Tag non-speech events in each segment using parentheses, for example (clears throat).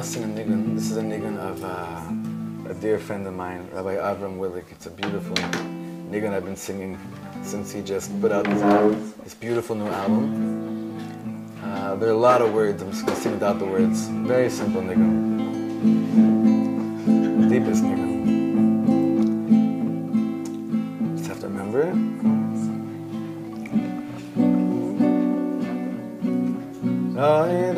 Jonathan. This is a Nigun of uh, a dear friend of mine, Rabbi Avram Willick. It's a beautiful Nigun I've been singing since he just put out this, album, this beautiful new album. Uh, there are a lot of words. I'm just going to sing without the words. Very simple Nigun. Deepest Nigun. Just have to remember it. Oh, yeah.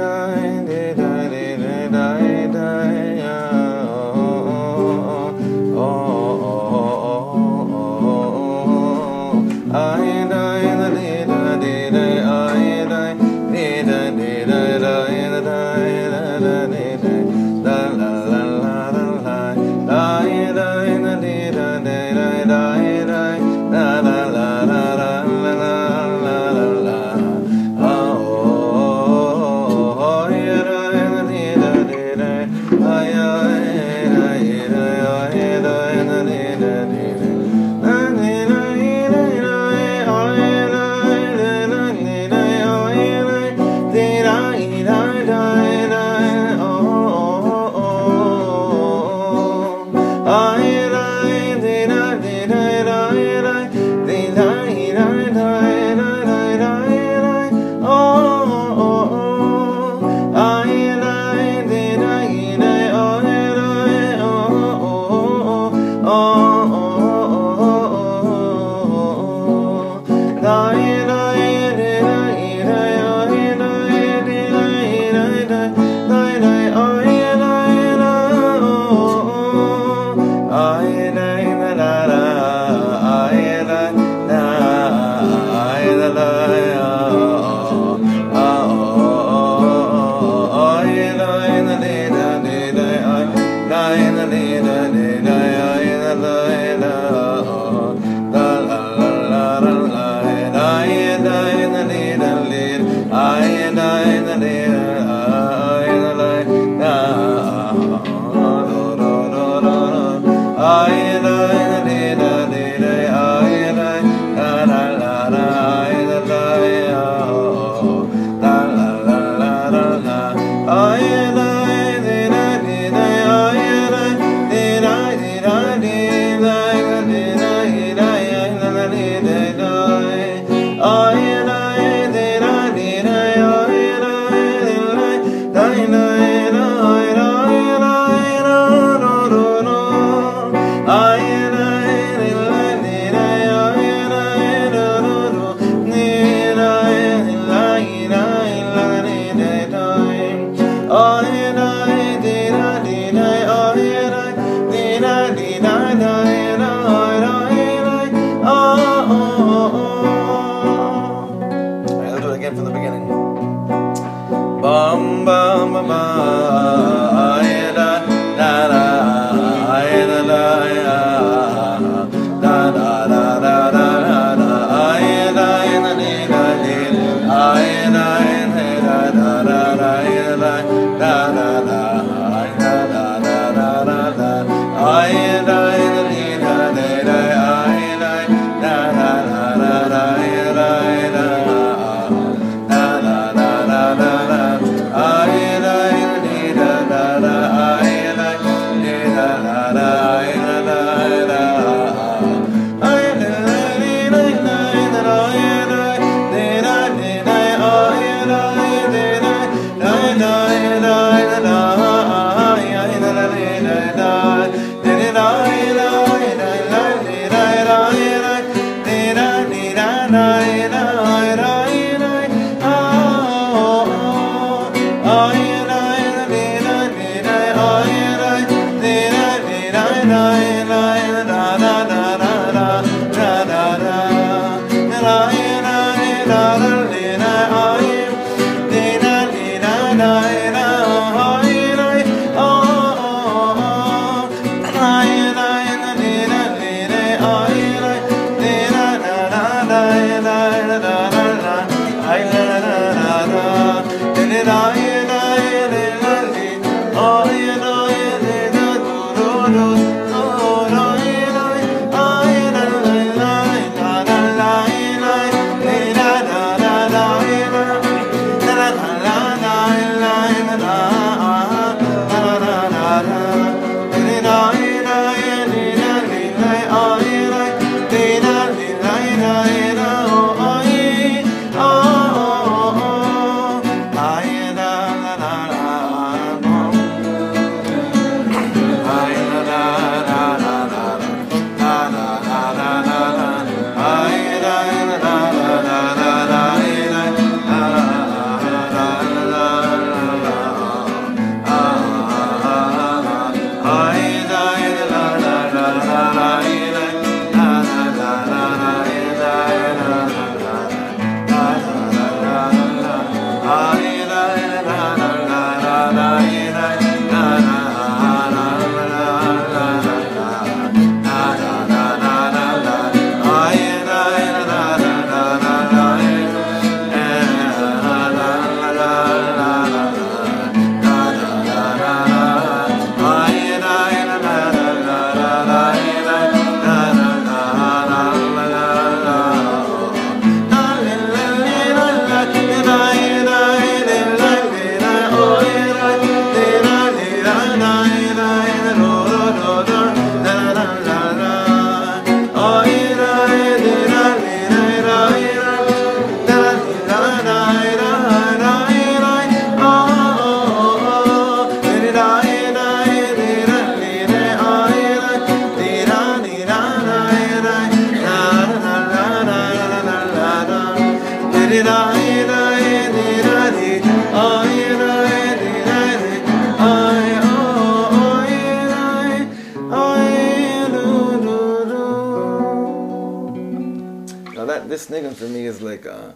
This nigun for me is like uh,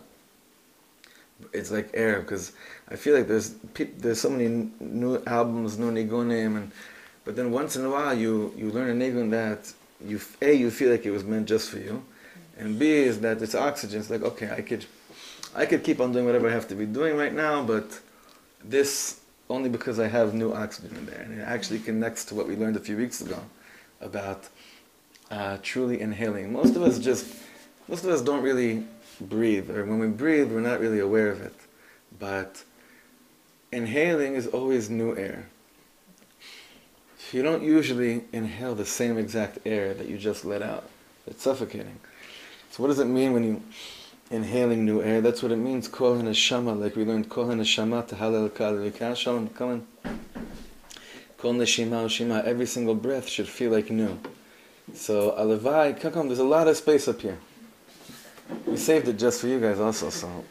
it's like air because I feel like there's there's so many new albums, new nigunim, and but then once in a while you you learn a nigun that you a you feel like it was meant just for you, and b is that it's oxygen. It's like okay, I could I could keep on doing whatever I have to be doing right now, but this only because I have new oxygen in there, and it actually connects to what we learned a few weeks ago about uh, truly inhaling. Most of us just most of us don't really breathe, or when we breathe, we're not really aware of it. But inhaling is always new air. You don't usually inhale the same exact air that you just let out. It's suffocating. So what does it mean when you inhaling new air? That's what it means. Kol neshama, like we learned kol neshama tahalel kal shalom coming. Kol neshima ushima. Every single breath should feel like new. So alavai, come, there's a lot of space up here. We saved it just for you guys also, so.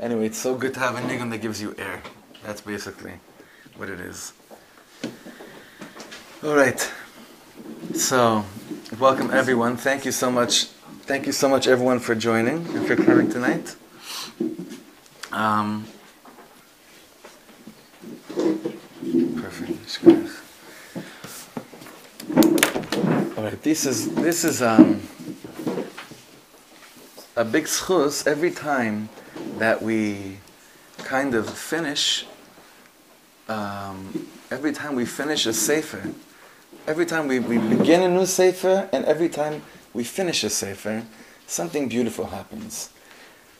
Anyway, it's so good to have a nigun that gives you air. That's basically what it is. Alright. So, welcome everyone. Thank you so much. Thank you so much everyone for joining and for coming tonight. Um, perfect. All right, this is this is um, a big schus every time that we kind of finish. Um, every time we finish a sefer, every time we, we begin a new sefer, and every time we finish a sefer, something beautiful happens.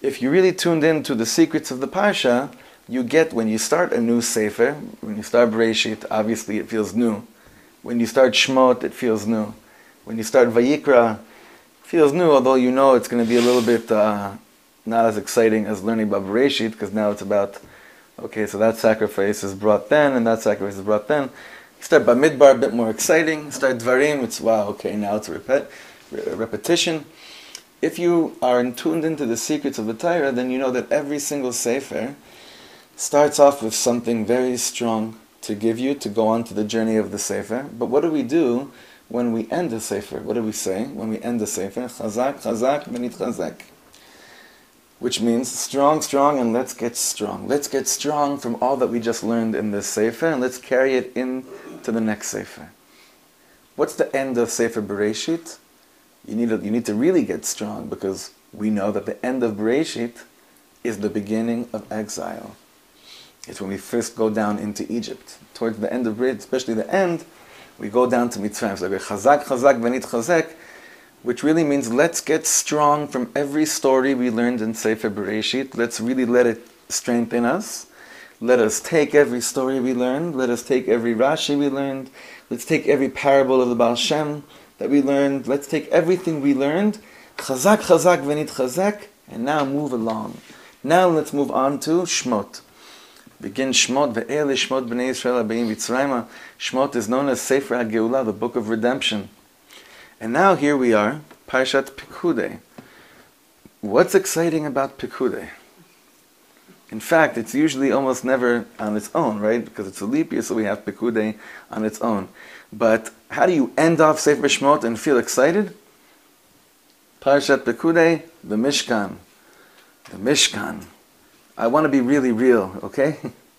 If you really tuned in to the secrets of the parsha, you get when you start a new sefer, when you start Bereshit, obviously it feels new. When you start Shmot, it feels new. When you start Vayikra, feels new, although you know it's going to be a little bit uh, not as exciting as learning about Bereshit, because now it's about, okay, so that sacrifice is brought then, and that sacrifice is brought then. You start Bamidbar, a bit more exciting. Start Dvarim, it's wow, okay, now it's a repet, re- repetition. If you are tuned into the secrets of the Torah, then you know that every single Sefer starts off with something very strong to give you to go on to the journey of the Sefer. But what do we do when we end the Sefer? What do we say when we end the Sefer? Chazak, chazak, benit chazak. Which means strong, strong, and let's get strong. Let's get strong from all that we just learned in this Sefer, and let's carry it into the next Sefer. What's the end of Sefer Bereshit? You need, to, you need to really get strong because we know that the end of Bereshit is the beginning of exile. It's when we first go down into Egypt. Towards the end of Bereshit, especially the end, we go down to Mitzrayim. So chazak, chazak, benit chazek, which really means let's get strong from every story we learned in Sefer Bereshit. Let's really let it strengthen us. Let us take every story we learned. Let us take every Rashi we learned. Let's take every parable of the Baal Shem that we learned. Let's take everything we learned. Chazak, chazak, venit chazak, and now move along. Now let's move on to Shmot. Begin Shmot, ve'ele Shmot b'nei Yisrael ha'beim Mitzrayma. Shmot is known as Sefer HaGeulah, the book of redemption. And now here we are, Parshat Pekudei. What's exciting about Pekudei? In fact, it's usually almost never on its own, right? Because it's a leap year, so we have Pekudei on its own. But how do you end off Sefer Shmot and feel excited? Parshat Pekudei, the Mishkan. The Mishkan. I want to be really real, okay?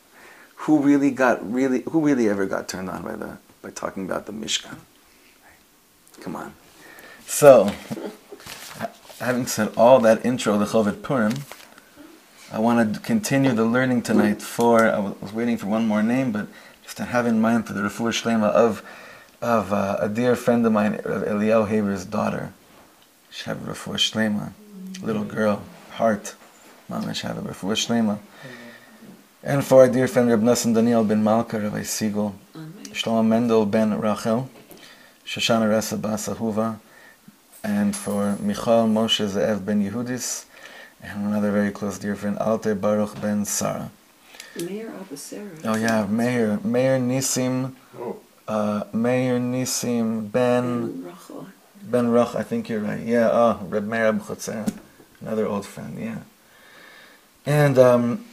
(laughs) who really got really who really ever got turned on by the by talking about the Mishkan? Come on. So, (laughs) having said all that intro the Chovet Purim, I want to continue the learning tonight for, I was waiting for one more name, but just to have in mind for the Refuah Shlema of, of uh, a dear friend of mine, of Eliyahu Haber's daughter. She Refuah Shlema, little girl, heart. And for our dear friend Reb Nassim Daniel ben Malka, Rabbi Siegel, Shlomo Mendel ben Rachel, Shoshana Ressa Basahuva, and for Michal Moshe Ze'ev ben Yehudis, and another very close dear friend, Alter Baruch ben Sarah. Meir Abuchatzera. Oh yeah, Mayor, Mayor Nisim, uh, Mayor Nisim ben Ben Ruch, I think you're right. Yeah, oh, Reb Meir Abuchatzera, another old friend, yeah. And um,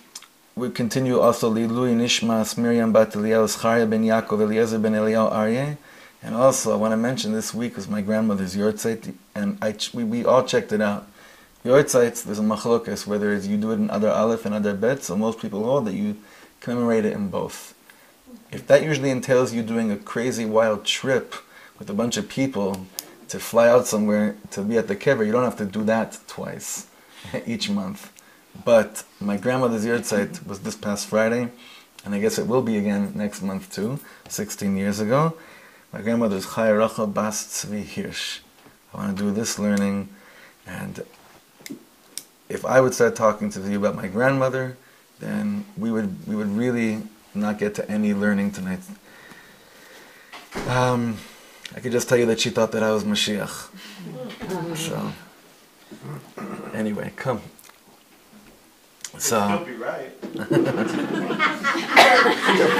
we continue also Lilui Nishmas Miriam Bat Eliyahu Zcharia ben Yaakov Eliezer ben Eliyahu Aryeh. And also, I want to mention this week was my grandmother's Yortzeit, and I, we, we all checked it out. Yortzeits, there's a machlokas, whether it's you do it in Adar Aleph and Adar Bet, so most people hold that you commemorate it in both. If that usually entails you doing a crazy wild trip with a bunch of people to fly out somewhere to be at the kever, you don't have to do that twice (laughs) each month. But my grandmother's yahrzeit was this past Friday, and I guess it will be again next month too, 16 years ago. My grandmother's Chaya Rachel Bas Tzvi Hirsch. I want to do this learning, and if I would start talking to you about my grandmother, then we would we would really not get to any learning tonight. Um, I could just tell you that she thought that I was Mashiach. So, anyway, come. So. He'll be right. yeah,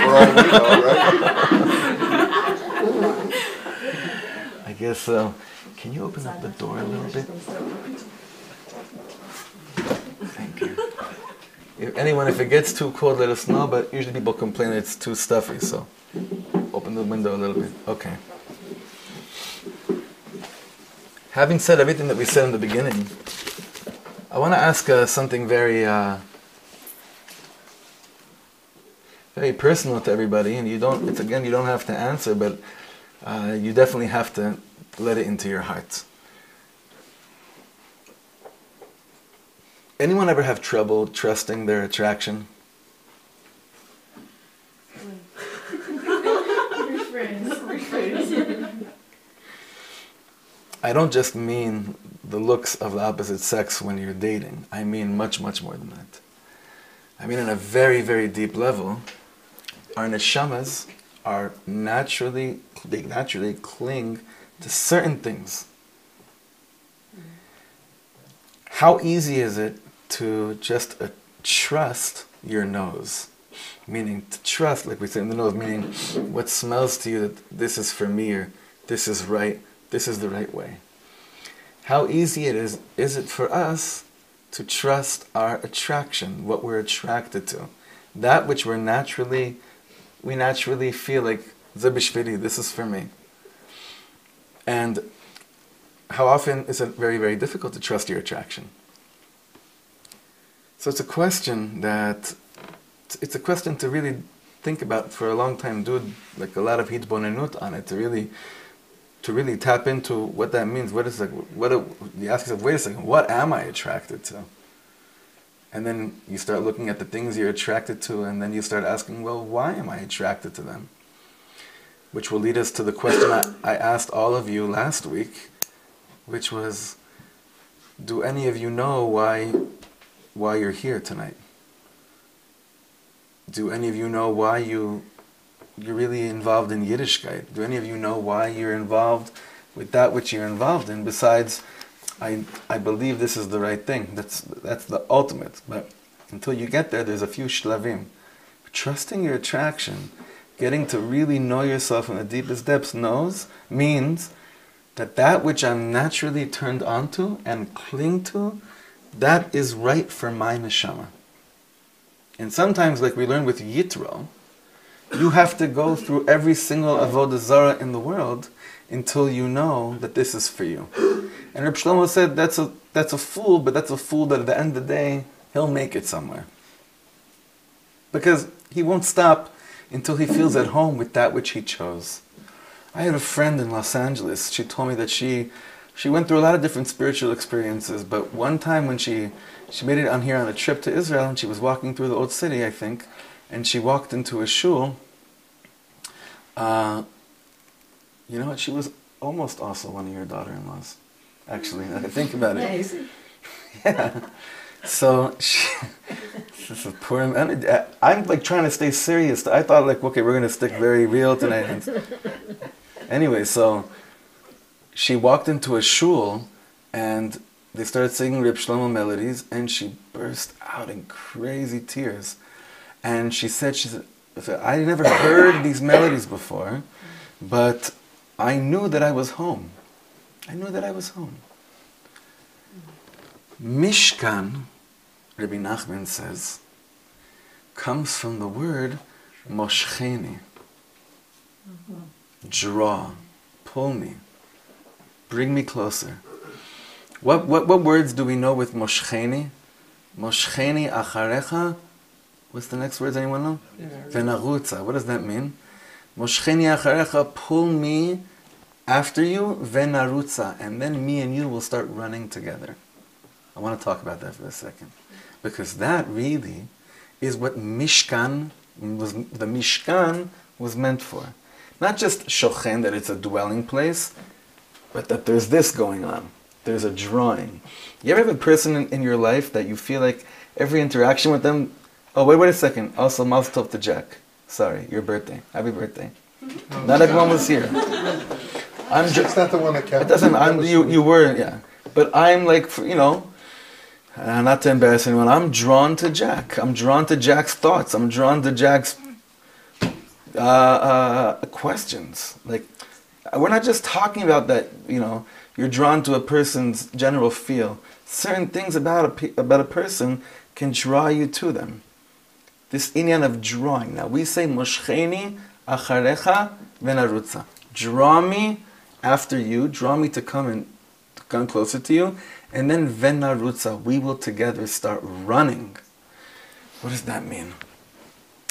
for all we know, right? I guess so. Can you open up the door a little bit? Thank you. If anyone, if it gets too cold, let us know. But usually people complain it's too stuffy, so open the window a little bit. Okay. Having said everything that we said in the beginning, I want to ask uh, something very, uh, very personal to everybody, and you don't. It's again, you don't have to answer, but uh, you definitely have to let it into your heart. Anyone ever have trouble trusting their attraction? I don't just mean the looks of the opposite sex when you're dating. I mean much, much more than that. I mean, on a very, very deep level, our neshamas are naturally, they naturally cling to certain things. How easy is it to just uh, trust your nose? Meaning to trust, like we say in the nose, meaning what smells to you that this is for me or this is right, this is the right way. How easy it is, is it for us to trust our attraction, what we're attracted to, that which we're naturally, we naturally feel like zabishvili, this is for me. And how often is it very, very difficult to trust your attraction? So it's a question that it's a question to really think about for a long time, do like a lot of hitbonenut on it to really to really tap into what that means. What is like what a, you ask yourself, wait a second, what am I attracted to? And then you start looking at the things you're attracted to, and then you start asking, well, why am I attracted to them? Which will lead us to the question I, I asked all of you last week, which was, do any of you know why why you're here tonight? Do any of you know why you you're really involved in Yiddishkeit? Do any of you know why you're involved with that which you're involved in? Besides, I I believe this is the right thing. That's that's the ultimate. But until you get there, there's a few shlavim. Trusting your attraction, getting to really know yourself in the deepest depths, knows means that that which I'm naturally turned onto and cling to that is right for my neshama. And sometimes, like we learn with Yitro, you have to go through every single avodah zara in the world until you know that this is for you. And Reb Shlomo said that's a that's a fool, but that's a fool that at the end of the day he'll make it somewhere. Because he won't stop until he feels at home with that which he chose. I had a friend in Los Angeles. She told me that she she went through a lot of different spiritual experiences, but one time when she she made it on here on a trip to Israel, and she was walking through the old city, I think, and she walked into a shul. Uh, you know what? She was almost also one of your daughter-in-laws. Actually, I think about it. yeah. (laughs) So she, (laughs) this is poor. I'm like trying to stay serious. I thought like, okay, we're gonna stick very real tonight. (laughs) anyway, so she walked into a shul and they started singing Reb Shlomo melodies and she burst out in crazy tears. And she said, she said, I never heard these melodies before, but I knew that I was home. I knew that I was home. Mishkan, Rabbi Nachman says, comes from the word moshcheni. Draw, pull me, bring me closer. What, what, what words do we know with moshcheni? Moshcheni acharecha. What's the next words? Anyone know? Venarutza. What does that mean? Moshcheni acharecha, pull me after you, venarutza, and then me and you will start running together. I want to talk about that for a second, because that really is what Mishkan was. The Mishkan was meant for, not just shochen that it's a dwelling place, but that there's this going on. There's a drawing. You ever have a person in, in your life that you feel like every interaction with them? Oh wait, wait a second. Also, mazal tov to Jack. Sorry, your birthday. Happy birthday. Not everyone was here. I'm just. It's not the one that It doesn't. I'm you. You were yeah, but I'm like you know, uh, not to embarrass anyone. I'm drawn to Jack. I'm drawn to Jack's thoughts. I'm drawn to Jack's uh, uh, questions. Like uh, we're not just talking about that. You know, you're drawn to a person's general feel. Certain things about a pe- about a person can draw you to them. This inyan of drawing. Now we say moshcheni acharecha venarutza. Draw me after you. Draw me to come and to come closer to you, and then venarutza. We will together start running. What does that mean?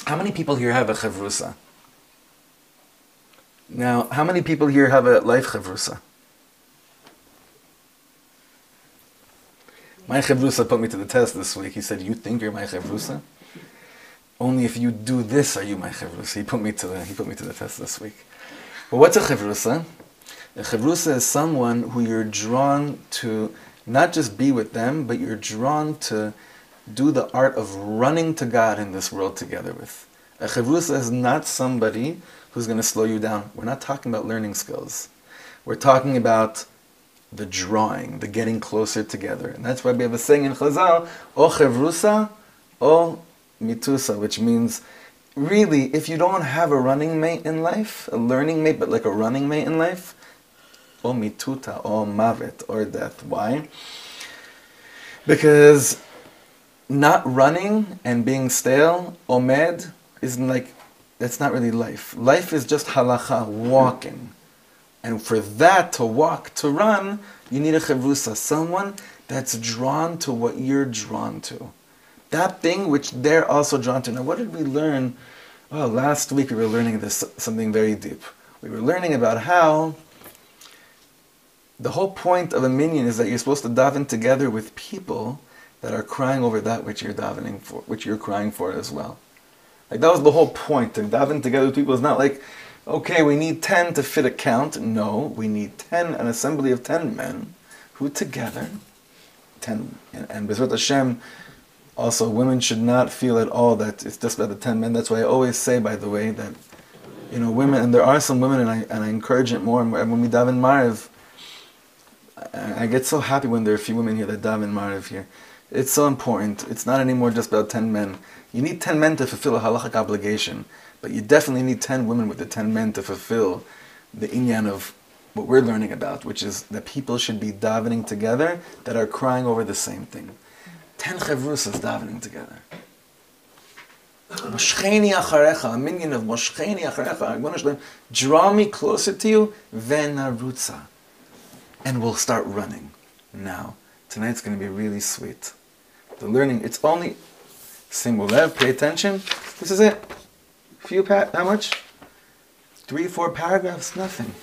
How many people here have a chavrusa? Now, how many people here have a life chavrusa? My chavrusa put me to the test this week. He said, "You think you're my chavrusa? Only if you do this are you my chavrusa." He put me to the he put me to the test this week. But what's a chavrusa? A chavrusa is someone who you're drawn to not just be with them, but you're drawn to do the art of running to God in this world together with. A chavrusa is not somebody who's going to slow you down. We're not talking about learning skills. We're talking about the drawing, the getting closer together. And that's why we have a saying in Chazal, O chavrusa, O mitusa, which means really, if you don't have a running mate in life, a learning mate, but like a running mate in life, O mituta, O mavet, or death. Why? Because not running and being stale, omed, isn't like, that's not really life. Life is just halacha, walking. And for that to walk, to run, you need a chavrusa, someone that's drawn to what you're drawn to. That thing which they're also drawn to. Now, what did we learn? Oh, last week we were learning this something very deep. We were learning about how the whole point of a minyan is that you're supposed to daven together with people that are crying over that which you're davening for, which you're crying for as well. Like that was the whole point. To daven together with people is not like, okay, we need ten to fit a count. No, we need ten, an assembly of ten men, who together, ten, and, and Bezrat Hashem, also women should not feel at all that it's just about the ten men. That's why I always say, by the way, that you know women, and there are some women, and I and I encourage it more. And when we daven Mariv, I, I get so happy when there are a few women here that daven Mariv here. It's so important. It's not anymore just about 10 men. You need 10 men to fulfill a halachic obligation, but you definitely need 10 women with the 10 men to fulfill the inyan of what we're learning about, which is that people should be davening together that are crying over the same thing. 10 chavrusas davening together. Moshcheni acharecha, a minyan of Moshcheni acharecha, draw me closer to you, venarutza. And we'll start running. Now, tonight's going to be really sweet. The learning, it's only, Simulev, pay attention. This is it. Few, pa- how much? Three, four paragraphs, nothing.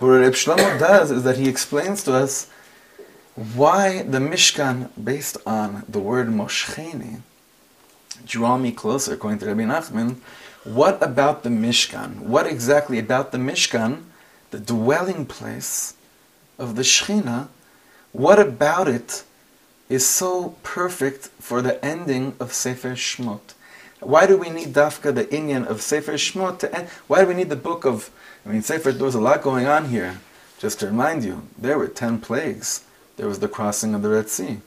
But what Reb Shlomo does is that he explains to us why the Mishkan, based on the word Moshcheni, draw me closer, according to Rabbi Nachman, what about the Mishkan? What exactly about the Mishkan, the dwelling place of the Shekhinah, what about it is so perfect for the ending of Sefer Shmot? Why do we need Dafka, the Inyan of Sefer Shmot, to end? Why do we need the book of, I mean, Sefer, there was a lot going on here. Just to remind you, there were ten plagues. There was the crossing of the Red Sea.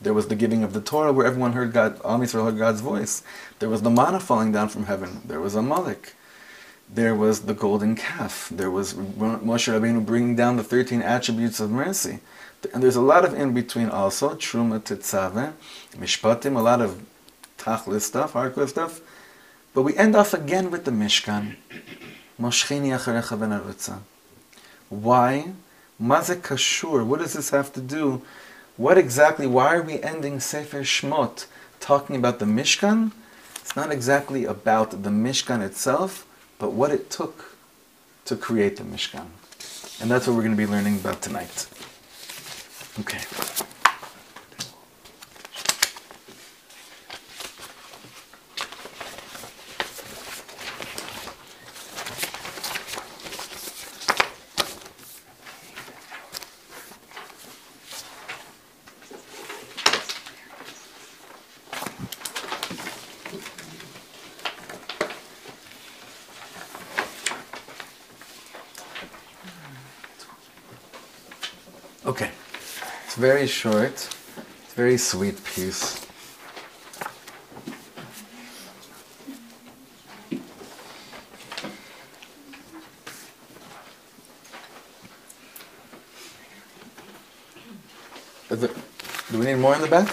There was the giving of the Torah where everyone heard God, Am Yisrael heard God's voice. There was the manna falling down from heaven. There was Amalek. there was the golden calf. There was Moshe Rabbeinu bringing down the 13 attributes of mercy. And there's a lot of in between also, Truma Tetzave, Mishpatim, a lot of Tachlis stuff, hardcore stuff. But we end off again with the Mishkan. Moshcheni Acharecha Ben Why? Maze Kashur. What does this have to do? What exactly, why are we ending Sefer Shmot talking about the Mishkan? It's not exactly about the Mishkan itself, but what it took to create the Mishkan. And that's what we're going to be learning about tonight. Okay. Okay. It's very short. It's very sweet piece. Do we need more in the back?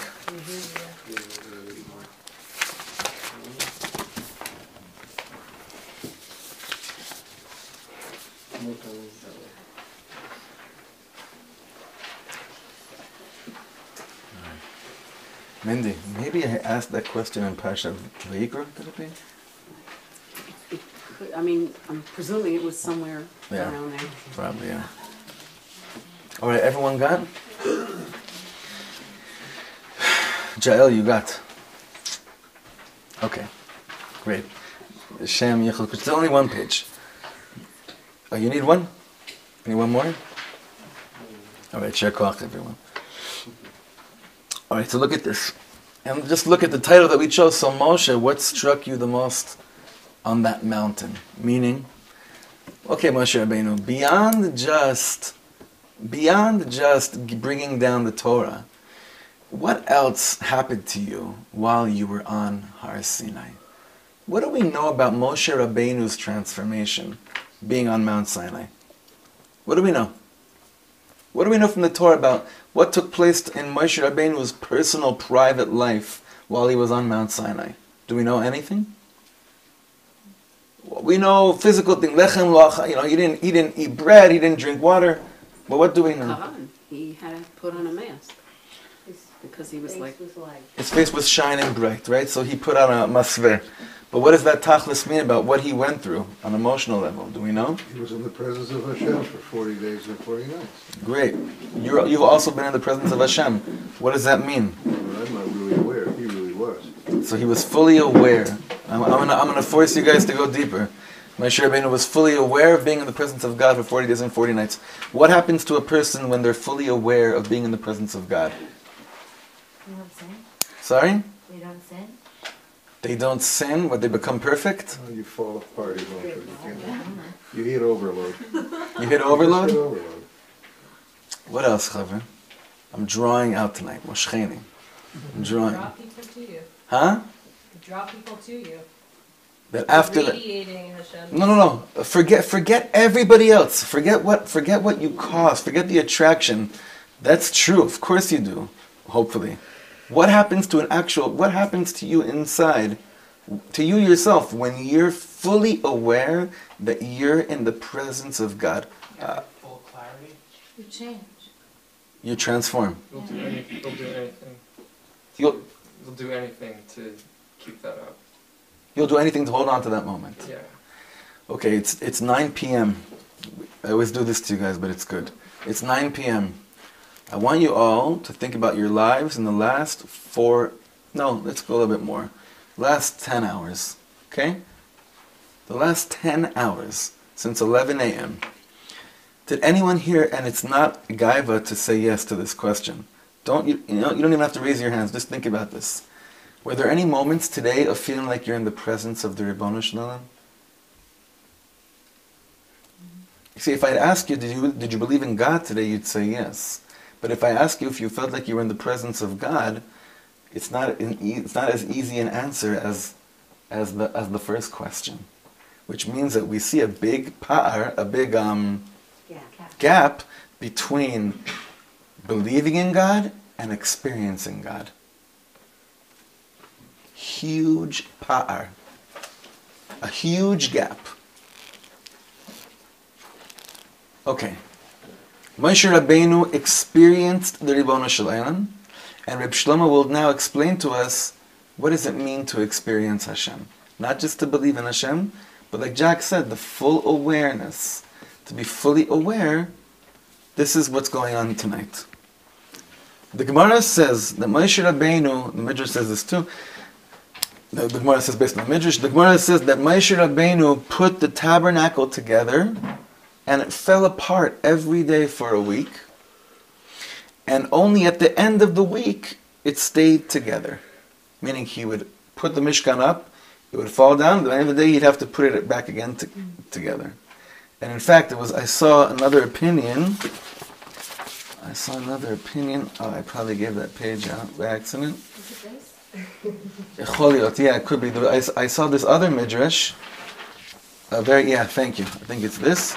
Mindy, maybe I asked that question in Pasha Vayikra, could it be? It could- I mean, I'm presuming it was somewhere Yeah. around there. Probably, yeah. All right, everyone got? Jael, you got? Okay, great. Shem Yechel, there's only one page. Oh, you need one? Need one more? All right, share koch, everyone. All right, so look at this. And just look at the title that we chose. So, Moshe, what struck you the most on that mountain? Meaning, okay, Moshe Rabbeinu, beyond just, beyond just bringing down the Torah, what else happened to you while you were on Har Sinai? What do we know about Moshe Rabbeinu's transformation, being on Mount Sinai? What do we know? What do we know from the Torah about what took place in Moshe Rabbeinu's personal, private life while he was on Mount Sinai? Do we know anything? We know physical thing. Lechem locha. You know, he didn't. He didn't eat bread. He didn't drink water. But what do we know? Kahan, he had to put on a mask because he was like, His face was shining bright, right? So he put on a masver. But what does that tachlis mean about what he went through on emotional level? Do we know? He was in the presence of Hashem for 40 days and 40 nights. Great. You're, you've also been in the presence of Hashem. What does that mean? But I'm not really aware. He really was. So he was fully aware. I'm, I'm, gonna, I'm gonna force you guys to go deeper. Moshe Rabbeinu was fully aware of being in the presence of God for 40 days and 40 nights. What happens to a person when they're fully aware of being in the presence of God? You don't sin? Sorry? You don't sin? They don't sin, but they become perfect? Oh, you fall apart eventually. You, can, you hit overload. You hit Hit overload? overload. What else, Chaver? I'm drawing out tonight. Moshcheni. I'm drawing. Draw people to you. Huh? Draw people to you. That after that. No, no, no. Forget, forget everybody else. Forget what, forget what you cost. Forget the attraction. That's true. Of course you do. Hopefully. What happens to an actual? What happens to you inside, to you yourself, when you're fully aware that you're in the presence of God? Uh, full clarity. You change. you transform. You'll do anything. You'll do anything. You'll You'll do anything to keep that up. you'll do anything to hold on to that moment. Yeah. Okay, it's it's 9 p.m. I always do this to you guys, but it's good. It's 9 p.m. I want you all to think about your lives in the last four, no, let's go a little bit more. Last 10 hours, okay? The last 10 hours since 11 a.m. Did anyone here, and it's not gaiva to say yes to this question. Don't you, you know, you don't even have to raise your hands, just think about this. Were there any moments today of feeling like you're in the presence of the Ribbon Shalom? See, if I'd ask you, did you, did you believe in God today, you'd say yes. But if I ask you if you felt like you were in the presence of God, it's not, an e- it's not as easy an answer as, as, the, as the first question. which means that we see a big par, a big um, Yeah. gap between believing in God and experiencing God. Huge par. A huge gap. Okay. Moshe Rabbeinu experienced the Ribbon Shalom, and Reb Shlomo will now explain to us what does it mean to experience Hashem. Not just to believe in Hashem, but like Jack said, the full awareness. To be fully aware, this is what's going on tonight. The Gemara says that Moshe Rabbeinu, the Midrash says this too, the, the Gemara says based on the Midrash, the Gemara says that Moshe Rabbeinu put the tabernacle together and it fell apart every day for a week. And only at the end of the week, it stayed together. Meaning he would put the Mishkan up, it would fall down, At the end of the day, he'd have to put it back again to, together. And in fact, it was, I saw another opinion. I saw another opinion. Oh, I probably gave that page out by accident. yeah, it could be. I, I saw this other midrash. Uh, very, yeah, thank you. I think it's this.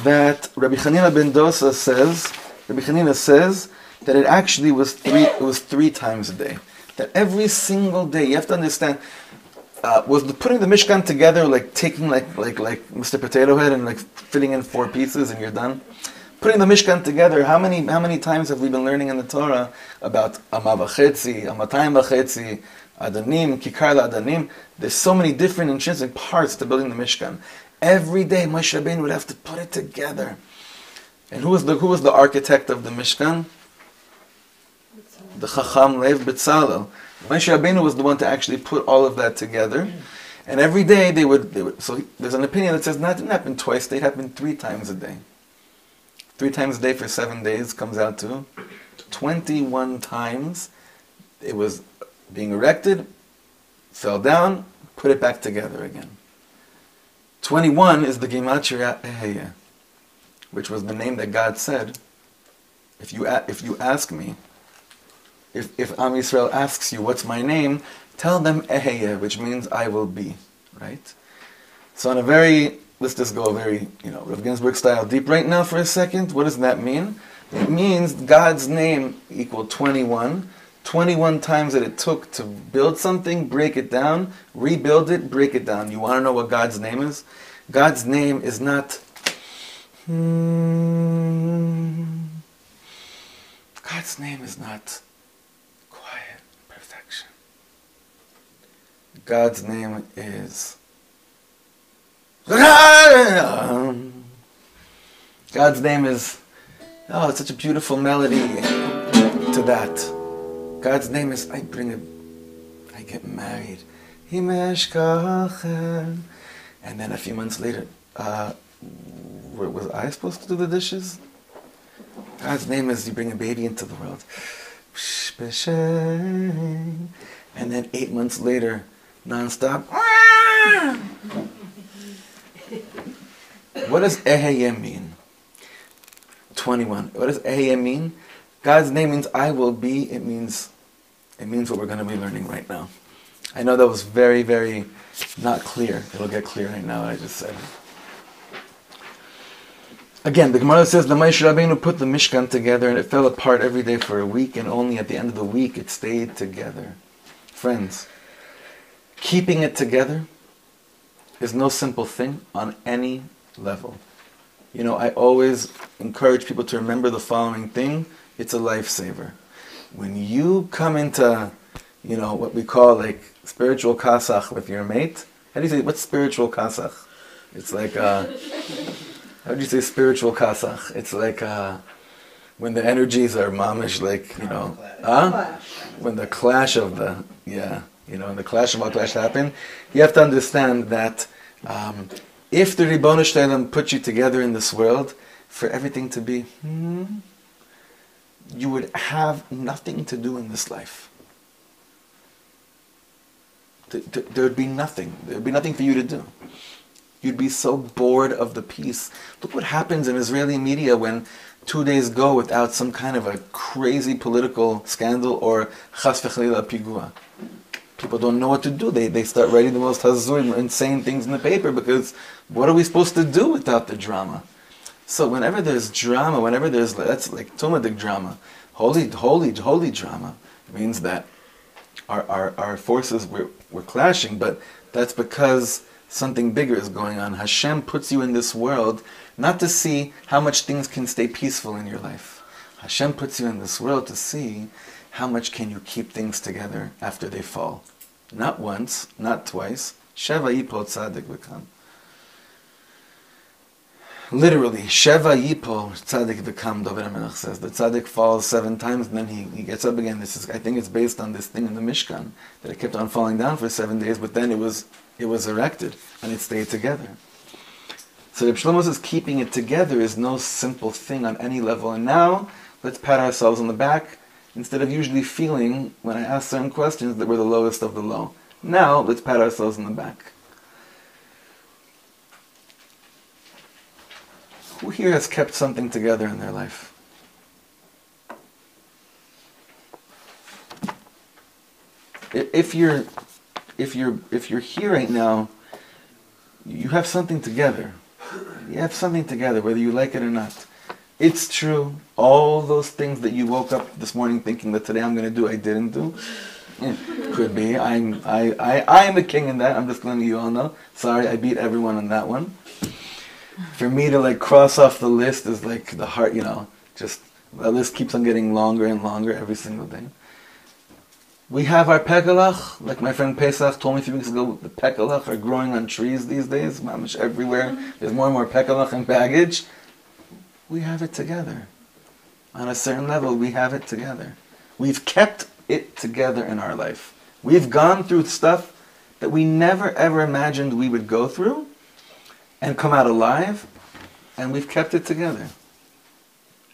That Rabbi Chanina ben Dosa says, Rabbi Chanina says that it actually was three. It was three times a day. That every single day, you have to understand. Uh, was the putting the Mishkan together like taking like like like Mr. Potato Head and like fitting in four pieces and you're done? Putting the Mishkan together, how many how many times have we been learning in the Torah about Amavachetzi, Amatayim Vachetzi, Adanim, Kikar Adanim? There's so many different intrinsic parts to building the Mishkan. Every day Moshe Rabbeinu would have to put it together. And who was the who was the architect of the Mishkan? The Chacham Lev Betzalel. Moshe Rabbeinu was the one to actually put all of that together. And every day they would, they would so there's an opinion that says not didn't happen twice, they happened three times a day. Three times a day for seven days comes out to 21 times it was being erected, fell down, put it back together again. 21 is the Gematria Eheya, which was the name that God said, if you, if you ask me, if, if Am Yisrael asks you, what's my name, tell them Eheya, which means I will be, right? So on a very, let's just go very, you know, Rav Ginsburgh style deep right now for a second. What does that mean? It means God's name equal 21. 21 times that it took to build something, break it down, rebuild it, break it down. You want to know what God's name is? God's name is not. Hmm, God's name is not quiet perfection. God's name is. God's name is. Oh, it's such a beautiful melody to that. God's name is. I bring a. I get married. And then a few months later, uh, wa- was I supposed to do the dishes? God's name is you bring a baby into the world. And then eight months later, nonstop. What does Eheyem mean? 21. What does Eheyem mean? God's name means I will be. It means it means what we're going to be learning right now. I know that was very, very not clear. It'll get clear right now, I just said. Again, the Gemara says the Moshe Rabbeinu put the Mishkan together and it fell apart every day for a week, and only at the end of the week it stayed together. Friends, keeping it together is no simple thing on any level. You know, I always encourage people to remember the following thing it's a lifesaver. When you come into, you know, what we call like spiritual kasach with your mate, how do you say, what's spiritual kasach? It's like, uh, (laughs) how do you say spiritual kasach? It's like uh, when the energies are mamish, like, you know, huh? When the clash of the, yeah, you know, when the clash of all clash happen, you have to understand that um, if the Ribbon Shalom put you together in this world, for everything to be, hmm, you would have nothing to do in this life. Th- th- There would be nothing. There would be nothing for you to do. You'd be so bored of the peace. Look what happens in Israeli media when two days go without some kind of a crazy political scandal or chas pigua. people don't know what to do. They, they start writing the most hazur, insane things in the paper because what are we supposed to do without the drama? So whenever there's drama, whenever there's that's like tumadik drama, holy holy holy drama means that our, our, our forces were, were clashing, but that's because something bigger is going on. Hashem puts you in this world not to see how much things can stay peaceful in your life. Hashem puts you in this world to see how much can you keep things together after they fall. Not once, not twice. Sheva yipol tzadik. Literally, Sheva Yipol Tzadik V'kam David says. The Tzadik falls seven times and then he, he gets up again. This is, I think it's based on this thing in the Mishkan, that it kept on falling down for seven days, but then it was, it was erected and it stayed together. So Reb Shlomo says keeping it together is no simple thing on any level. And now, let's pat ourselves on the back instead of usually feeling, when I ask certain questions, that we're the lowest of the low. Now, let's pat ourselves on the back. Who here has kept something together in their life? If you're, if you're, if you're here right now, you have something together. You have something together, whether you like it or not. It's true. All those things that you woke up this morning thinking that today I'm going to do, I didn't do. Yeah, could be. I'm, I, I, I am the king in that. I'm just letting you all know. Sorry, I beat everyone on that one for me to like cross off the list is like the heart, you know, just the list keeps on getting longer and longer every single day. We have our pekalach, like my friend Pesach told me a few weeks ago, the pekalach are growing on trees these days, mamish everywhere. There's more and more pekalach and baggage. We have it together. On a certain level, we have it together. We've kept it together in our life. We've gone through stuff that we never ever imagined we would go through and come out alive, and we've kept it together.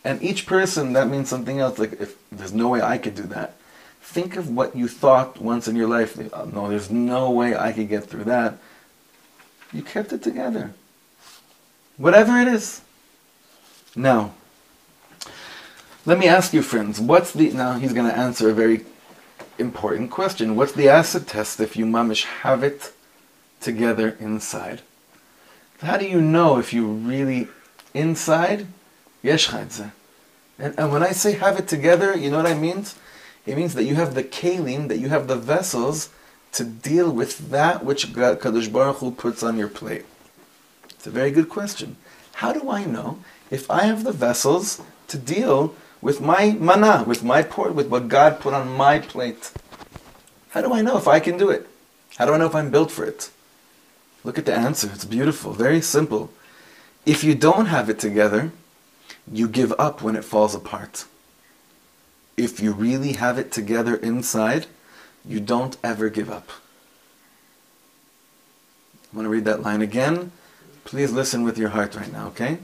And each person, that means something else. Like, if there's no way I could do that, think of what you thought once in your life. "Oh, No, there's no way I could get through that. You kept it together. Whatever it is. Now, let me ask you, friends, what's the. Now, he's going to answer a very important question. What's the acid test if you mamish have it together inside? How do you know if you really inside? Yesh. And, and when I say have it together, you know what I mean? It means that you have the kalim, that you have the vessels to deal with that which God, Kadosh Baruch Hu puts on your plate. It's a very good question. How do I know if I have the vessels to deal with my mana, with my port, with what God put on my plate? How do I know if I can do it? How do I know if I'm built for it? Look at the answer. It's beautiful. Very simple. If you don't have it together, you give up when it falls apart. If you really have it together inside, you don't ever give up. I want to read that line again. Please listen with your heart right now, okay?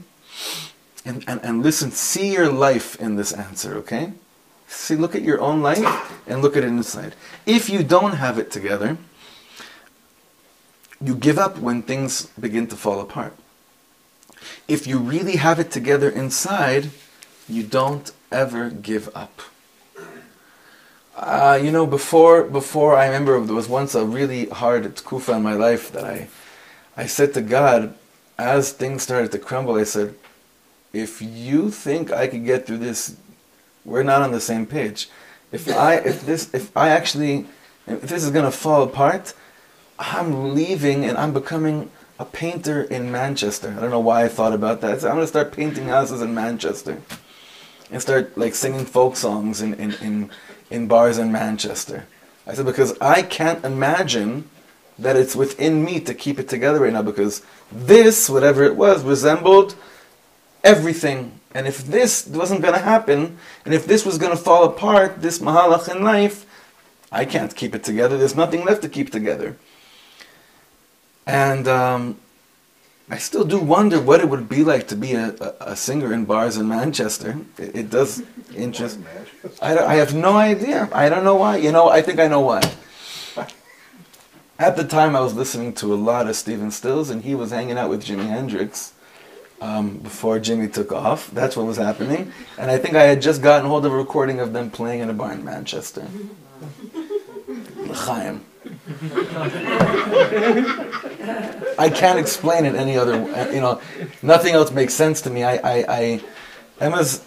And, and, and listen, see your life in this answer, okay? See, look at your own life and look at it inside. If you don't have it together, you give up when things begin to fall apart. If you really have it together inside, you don't ever give up. Uh, you know, before before I remember there was once a really hard tkufa in my life that I I said to God, as things started to crumble, I said, if you think I could get through this, we're not on the same page. If I if this if I actually if this is gonna fall apart, I'm leaving and I'm becoming a painter in Manchester. I don't know why I thought about that. So I'm gonna start painting houses in Manchester and start like singing folk songs in, in, in, in bars in Manchester. I said because I can't imagine that it's within me to keep it together right now because this, whatever it was, resembled everything. And if this wasn't gonna happen, and if this was gonna fall apart, this mahalach in life, I can't keep it together. There's nothing left to keep together. And um, I still do wonder what it would be like to be a, a, a singer in bars in Manchester. It, it does interest. I, I have no idea. I don't know why. You know, I think I know why. At the time, I was listening to a lot of Stephen Stills, and he was hanging out with Jimi Hendrix um, before Jimmy took off. That's what was happening. And I think I had just gotten hold of a recording of them playing in a bar in Manchester. L'chaim. I can't explain it any other. You know, nothing else makes sense to me. I, I, I Emma's,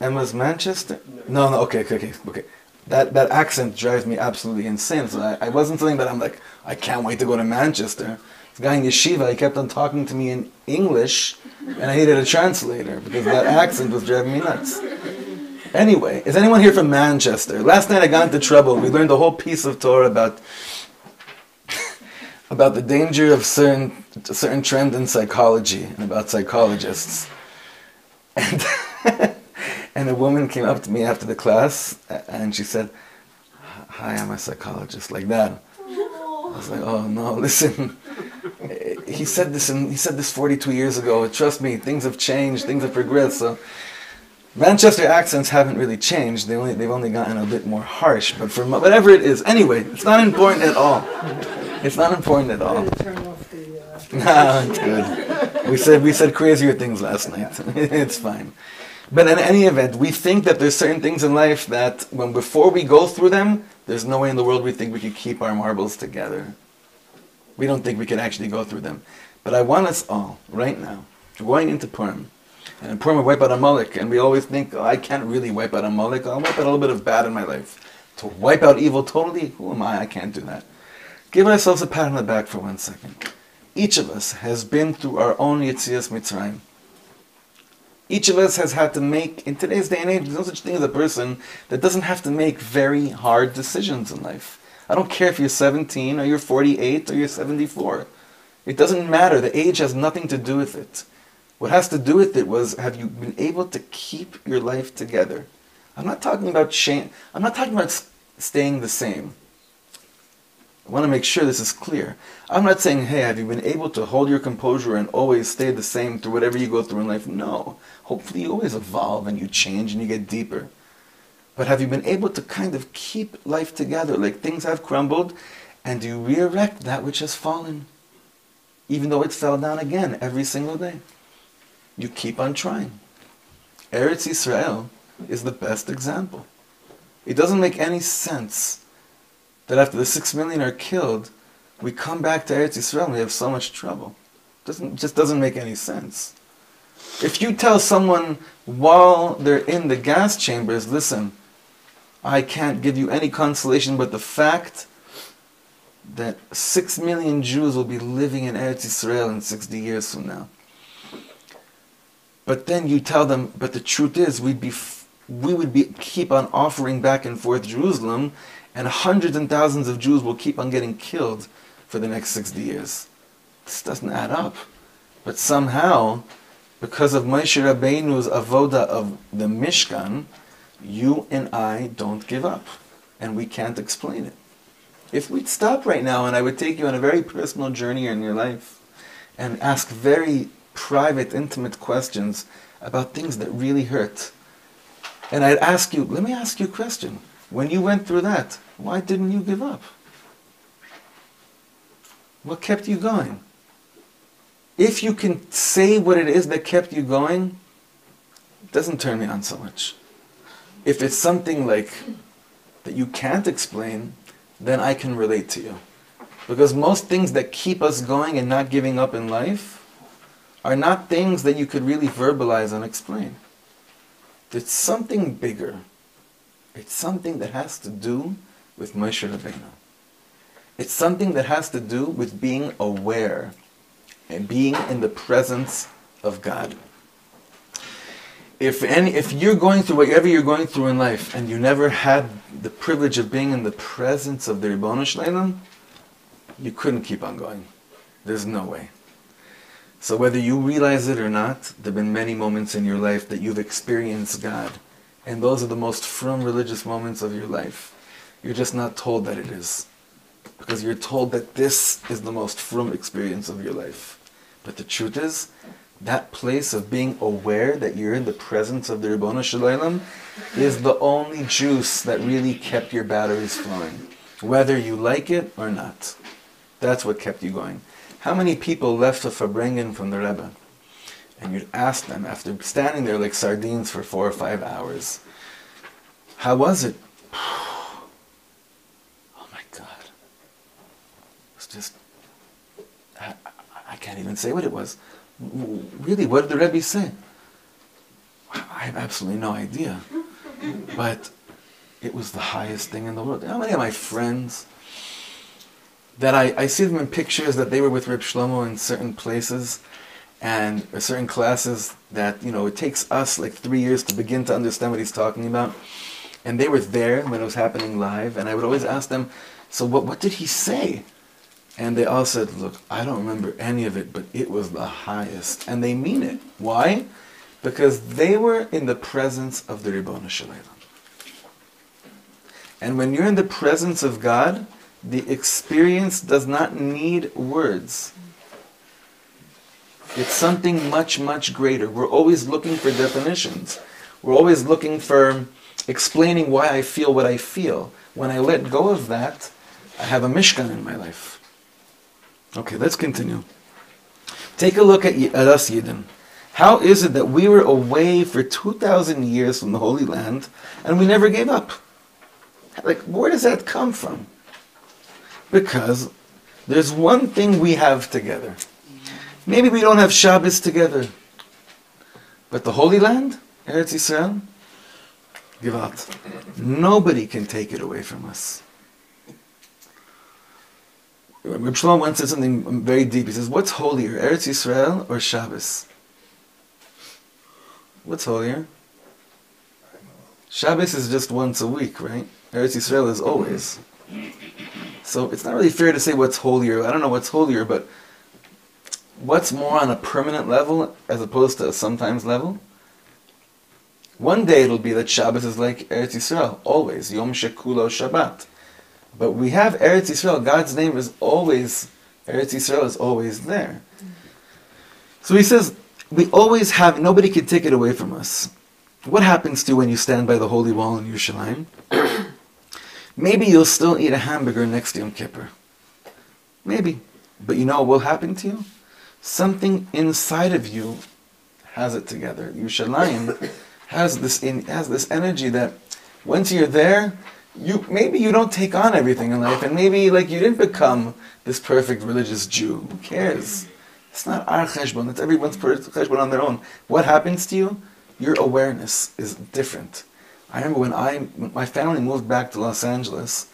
Emma's Manchester. No, no. Okay, okay, okay, okay. That that accent drives me absolutely insane. So I, I wasn't saying that I'm like I can't wait to go to Manchester. This guy in yeshiva, he kept on talking to me in English, and I needed a translator because that accent was driving me nuts. Anyway, is anyone here from Manchester? Last night I got into trouble. We learned a whole piece of Torah about about the danger of certain certain trend in psychology and about psychologists. And (laughs) and a woman came up to me after the class and she said, "Hi, I'm a psychologist," like that. I was like, "Oh no, (laughs) listen." He said this and he said this 42 years ago. Trust me, things have changed, things have progressed. So Manchester accents haven't really changed. They only they've only gotten a bit more harsh. But for whatever it is, anyway, it's not important at all. It's not important at all. Turn off the, uh, (laughs) it's good. We said we said crazier things last night. (laughs) it's fine. But in any event, we think that there's certain things in life that when before we go through them, there's no way in the world we think we could keep our marbles together. We don't think we can actually go through them. But I want us all, right now, going into Purim, and in Purim we wipe out Amalek, and we always think, oh, I can't really wipe out Amalek, I'll wipe out a little bit of bad in my life. To wipe out evil totally, who am I? I can't do that. Give ourselves a pat on the back for one second. Each of us has been through our own Yitzias Mitzrayim. Each of us has had to make, in today's day and age, there's no such thing as a person that doesn't have to make very hard decisions in life. I don't care if you're 17 or you're 48 or you're 74. It doesn't matter. The age has nothing to do with it. What has to do with it was have you been able to keep your life together? I'm not talking about change. I'm not talking about staying the same. I want to make sure this is clear. I'm not saying, hey, have you been able to hold your composure and always stay the same through whatever you go through in life? No. Hopefully, you always evolve and you change and you get deeper. But have you been able to kind of keep life together? Like things have crumbled, and you re erect that which has fallen? Even though it fell down again every single day. You keep on trying. Eretz Israel is the best example. It doesn't make any sense that after the six million are killed, we come back to Eretz Israel and we have so much trouble. Doesn't just doesn't make any sense. If you tell someone while they're in the gas chambers, listen, I can't give you any consolation but the fact that six million Jews will be living in Eretz Israel in 60 years from now. But then you tell them, but the truth is, we'd be, we would be keep on offering back and forth Jerusalem, and hundreds and thousands of Jews will keep on getting killed for the next 60 years. This doesn't add up. But somehow, because of Moshe Rabbeinu's avoda of the Mishkan, you and I don't give up, and we can't explain it. If we'd stop right now and I would take you on a very personal journey in your life and ask very private, intimate questions about things that really hurt, and I'd ask you, let me ask you a question. When you went through that, why didn't you give up? What kept you going? If you can say what it is that kept you going, it doesn't turn me on so much. If it's something like that you can't explain, then I can relate to you. Because most things that keep us going and not giving up in life are not things that you could really verbalize and explain. It's something bigger. It's something that has to do with Moshe Rabbeinu. It's something that has to do with being aware and being in the presence of God. If any, if you're going through whatever you're going through in life, and you never had the privilege of being in the presence of the Ribono Shel Olam, you couldn't keep on going. There's no way. So whether you realize it or not, there have been many moments in your life that you've experienced God, and those are the most firm religious moments of your life. You're just not told that it is, because you're told that this is the most firm experience of your life. But the truth is, that place of being aware that you're in the presence of the Ribono Shalom is the only juice that really kept your batteries flowing, whether you like it or not. That's what kept you going. How many people left a Farbrengen from the Rebbe? And you'd ask them after standing there like sardines for four or five hours, how was it? (sighs) Oh my God. It's just, I, I- can't even say what it was. Really, what did the Rebbe say? I have absolutely no idea. But it was the highest thing in the world. How many of my friends that I, I see them in pictures that they were with Reb Shlomo in certain places and certain classes that, you know, it takes us like three years to begin to understand what he's talking about. And they were there when it was happening live, and I would always ask them, so what, what did he say? And they all said, look, I don't remember any of it, but it was the highest. And they mean it. Why? Because they were in the presence of the Ribbon Shalom. And when you're in the presence of God, the experience does not need words. It's something much, much greater. We're always looking for definitions. We're always looking for explaining why I feel what I feel. When I let go of that, I have a Mishkan in my life. Okay, let's continue. Take a look at, at us, Yidden. How is it that we were away for 2,000 years from the Holy Land and we never gave up? Like, where does that come from? Because there's one thing we have together. Maybe we don't have Shabbos together, but the Holy Land, Eretz Yisrael, give out. Nobody can take it away from us. Reb Shlomo once said something very deep. He says, "What's holier, Eretz Yisrael or Shabbos? What's holier? Shabbos is just once a week, right? Eretz Yisrael is always. So it's not really fair to say what's holier. I don't know what's holier, but what's more on a permanent level as opposed to a sometimes level? One day it'll be that Shabbos is like Eretz Yisrael, always Yom Shekulo Shabbat. But we have Eretz Yisrael. God's name is always Eretz Yisrael is always there. So he says we always have. Nobody can take it away from us. What happens to you when you stand by the holy wall in Yerushalayim? (coughs) Maybe you'll still eat a hamburger next to Yom Kippur. Maybe. But you know what will happen to you? Something inside of you has it together. Yerushalayim has this in, has this energy that once you're there, you maybe you don't take on everything in life, and maybe like you didn't become this perfect religious Jew. Who cares? It's not our cheshbon. It's everyone's cheshbon on their own. What happens to you? Your awareness is different. I remember when I when my family moved back to Los Angeles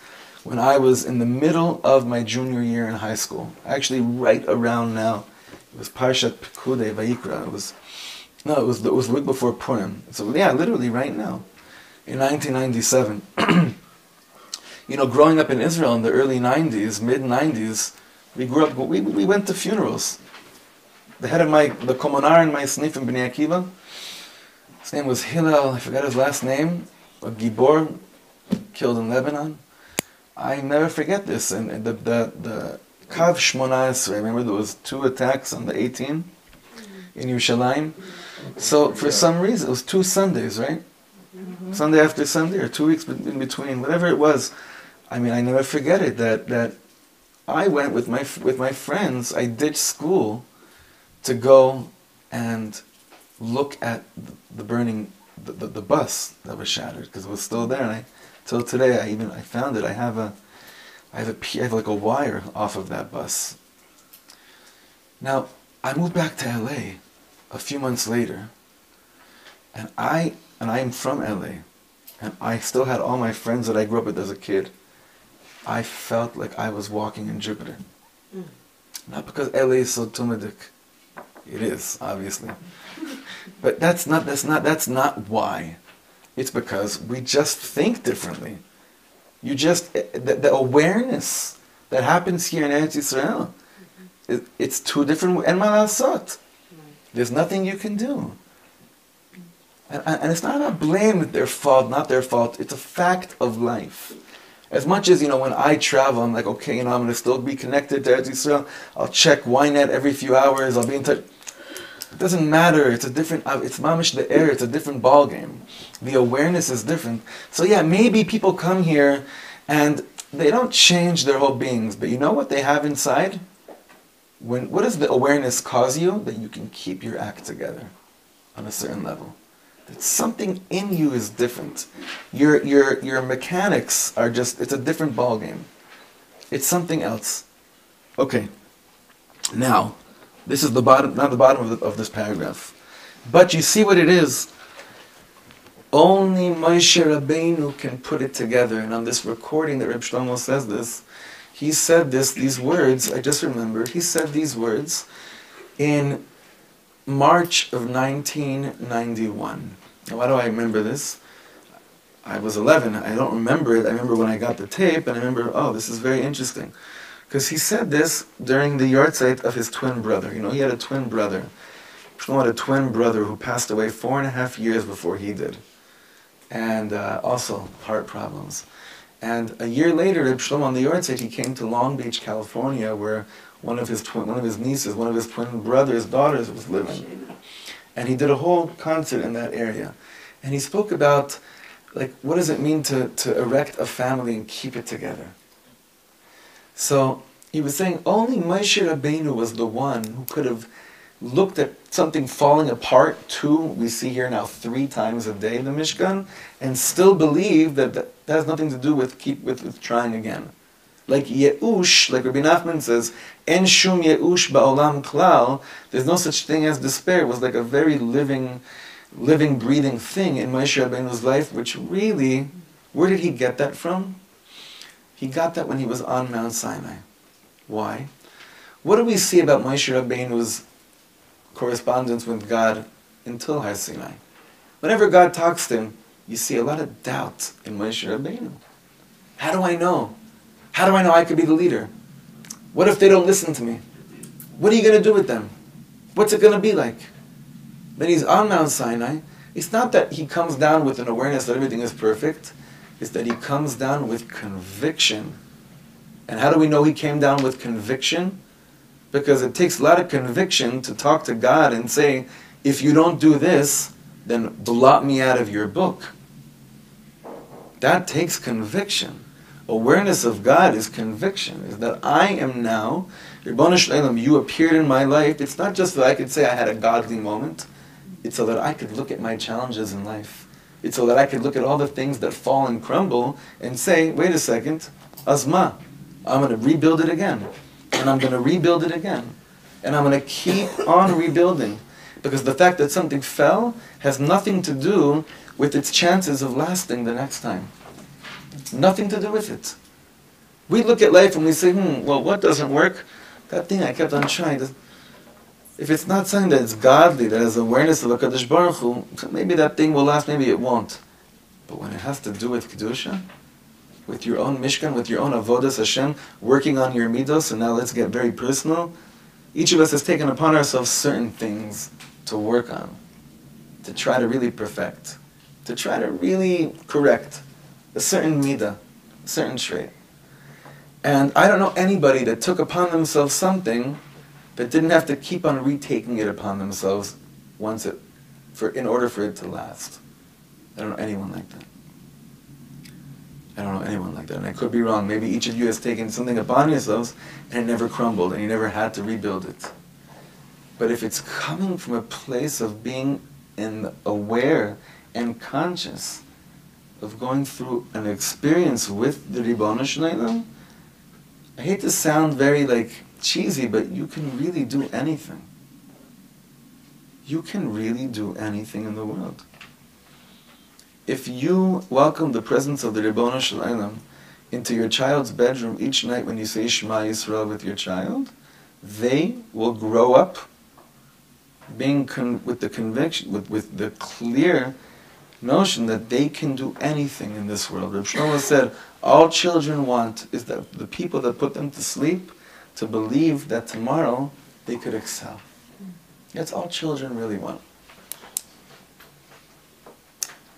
when I was in the middle of my junior year in high school. Actually, right around now. It was Parshat Pekudei Vayikra. It was no, it was it was the week before Purim. So yeah, literally right now, in 1997. (clears throat) you know, growing up in Israel in the early 90s, mid 90s, we grew up. We, we went to funerals. The head of my the komonar in my snif in Bnei Akiva. His name was Hillel. I forgot his last name. A Gibor, killed in Lebanon. I never forget this. And and the the the Kav Shmona Esrei. Remember there was two attacks on the 18 in Yerushalayim. So for some reason it was two Sundays, right? Sunday after Sunday, or two weeks in between, whatever it was. I mean, I never forget it. That that I went with my with my friends. I ditched school to go and look at the, the burning the, the, the bus that was shattered because it was still there. And I till today, I even I found it. I have a I have a p- I have like a wire off of that bus. Now I moved back to LA a few months later, and I and I am from LA, and I still had all my friends that I grew up with as a kid. I felt like I was walking in Jupiter. Hmm. Not because LA is so tumadik. It is, obviously. (laughs) But that's not that's not that's not why. It's because we just think differently. You just eh, the, the awareness that happens here in Eretz Yisrael. Mm-hmm. It, it's two different and malasot. There's nothing you can do. And, and it's not about blame their fault, not their fault. It's a fact of life. As much as, you know, when I travel, I'm like, okay, you know, I'm going to still be connected to Eretz Yisrael. I'll check Ynet every few hours. I'll be in touch. It doesn't matter. It's a different, uh, it's mamish the air. It's a different ball game. The awareness is different. So yeah, maybe people come here and they don't change their whole beings, but you know what they have inside? When, what does the awareness cause you? That you can keep your act together on a certain level. That something in you is different. Your, your, your mechanics are just, it's a different ball game. It's something else. Okay. Now, this is the bottom, not the bottom of, the, of this paragraph. But you see what it is? Only Moshe Rabbeinu can put it together. And on this recording that Reb Shlomo says this, he said this, these words, I just remembered, he said these words in March of 1991. Now, why do I remember this? I was 11. I don't remember it. I remember when I got the tape, and I remember, oh, this is very interesting. Because he said this during the yahrzeit of his twin brother. You know, he had a twin brother. Shlomo had a twin brother who passed away four and a half years before he did. And uh, also heart problems. And a year later, Reb Shlomo on the yahrzeit, he came to Long Beach, California, where one of his twin, one of his nieces, one of his twin brothers' daughters was living. And he did a whole concert in that area. And he spoke about, like, what does it mean to, to erect a family and keep it together? So he was saying only Moshe Rabbeinu was the one who could have looked at something falling apart two, we see here now three times a day in the Mishkan, and still believe that that, has nothing to do with keep with, with trying again. Like Yeush, like Rabbi Nachman says, En shum Yeush ba'olam klal, there's no such thing as despair. It was like a very living, living, breathing thing in Moshe Rabbeinu's life, which really, where did he get that from? He got that when he was on Mount Sinai. Why? What do we see about Moshe Rabbeinu's correspondence with God until Har Sinai? Whenever God talks to him, you see a lot of doubt in Moshe Rabbeinu. How do I know? How do I know I could be the leader? What if they don't listen to me? What are you going to do with them? What's it going to be like? Then he's on Mount Sinai. It's not that he comes down with an awareness that everything is perfect. It's that he comes down with conviction. And how do we know he came down with conviction? Because it takes a lot of conviction to talk to God and say, if you don't do this, then blot me out of your book. That takes conviction. Awareness of God is conviction, is that I am now, you appeared in my life. It's not just that I could say I had a godly moment, it's so that I could look at my challenges in life. It's so that I could look at all the things that fall and crumble and say, wait a second, Asma, I'm going to rebuild it again. And I'm going to rebuild it again. And I'm going to keep on rebuilding. Because the fact that something fell has nothing to do with its chances of lasting the next time. Nothing to do with it. We look at life and we say, hmm, well, what doesn't work? That thing I kept on trying. To... If it's not something that is godly, that has awareness of HaKadosh Baruch Hu, maybe that thing will last, maybe it won't. But when it has to do with Kedusha, with your own Mishkan, with your own Avodas Hashem, working on your Midos, and now let's get very personal, each of us has taken upon ourselves certain things to work on, to try to really perfect, to try to really correct a certain midah, a certain trait. And I don't know anybody that took upon themselves something but didn't have to keep on retaking it upon themselves once it, for, in order for it to last. I don't know anyone like that. I don't know anyone like that, and I could be wrong. Maybe each of you has taken something upon yourselves and it never crumbled, and you never had to rebuild it. But if it's coming from a place of being in aware and conscious of going through an experience with the Ribbon I hate to sound very like cheesy, but you can really do anything. You can really do anything in the world. If you welcome the presence of the Ribbono Shel Olam into your child's bedroom each night when you say Shema Yisrael with your child, they will grow up being con- with the conviction, with, with the clear notion that they can do anything in this world. Reb Shlomo said, all children want is that the people that put them to sleep to believe that tomorrow they could excel. That's all children really want.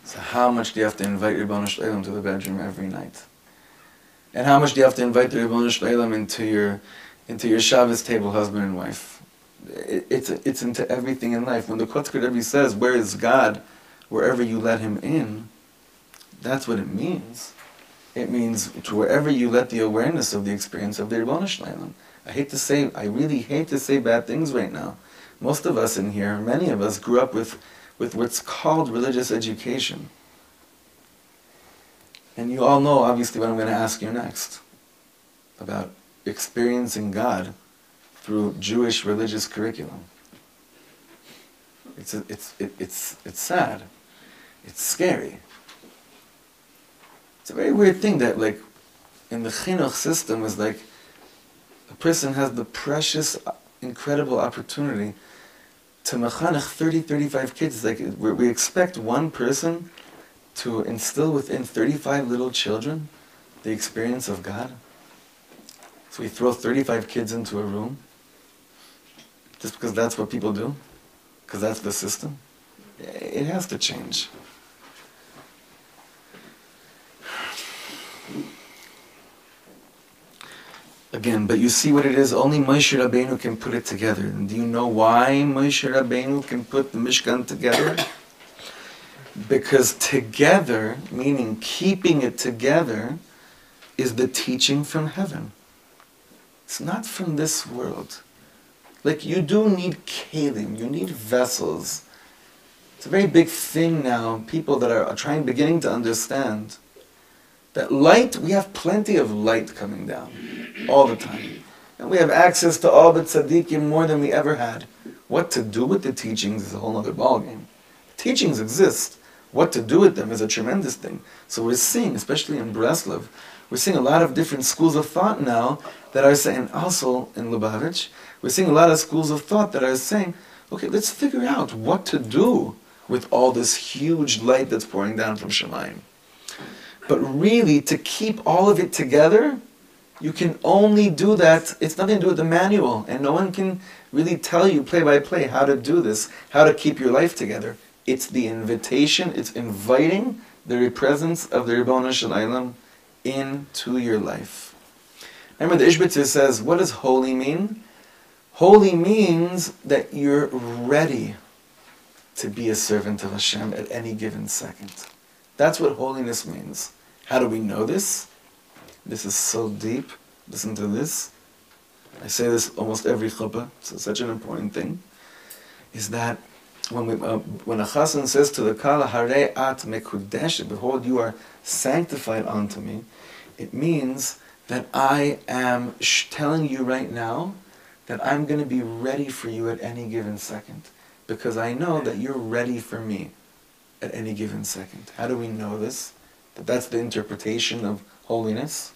So how much do you have to invite Ribbono Shel Olam to the bedroom every night? And how much do you have to invite the Ribbono Shel Olam into your, into your Shabbos table, husband and wife? It, it's, it's into everything in life. When the Kotzker Rebbe says, where is God? Wherever you let him in, that's what it means. It means to wherever you let the awareness of the experience of the Ribbono Shel Olam. I hate to say, I really hate to say bad things right now. Most of us in here, many of us grew up with, with what's called religious education. And you all know, obviously, what I'm going to ask you next about experiencing God through Jewish religious curriculum. It's, a, it's, it, it's, it's sad. It's scary. It's a very weird thing that, like, in the chinuch system, is like a person has the precious, incredible opportunity to mechanech 30, 35 kids. Like, we we expect one person to instill within 35 little children the experience of God. So we throw 35 kids into a room just because that's what people do, because that's the system. It has to change. Again, but you see what it is, only Moshe Rabbeinu can put it together. And do you know why Moshe Rabbeinu can put the Mishkan together? Because together, meaning keeping it together, is the teaching from heaven. It's not from this world. Like you do need kalim, you need vessels. It's a very big thing now. People that are trying, beginning to understand that light. We have plenty of light coming down all the time, and we have access to all the tzaddikim more than we ever had. What to do with the teachings is a whole other ballgame. Teachings exist. What to do with them is a tremendous thing. So we're seeing, especially in Breslov, we're seeing a lot of different schools of thought now that are saying, also in Lubavitch, we're seeing a lot of schools of thought that are saying, okay, let's figure out what to do with all this huge light that's pouring down from Shemaim. But really, to keep all of it together, you can only do that. It's nothing to do with the manual, and no one can really tell you play by play how to do this, how to keep your life together. It's the invitation, it's inviting the presence of the Ribbon Shalom into your life. Remember, the Ishbitzer says, what does holy mean? Holy means that you're ready to be a servant of Hashem at any given second. That's what holiness means. How do we know this? This is so deep. Listen to this. I say this almost every chuppah. It's such an important thing. Is that when we, uh, when a chassan says to the kala, "Hare at mekudesh," behold, you are sanctified unto me. It means that I am telling you right now that I'm going to be ready for you at any given second, because I know that you're ready for me at any given second. How do we know this? That that's the interpretation of holiness.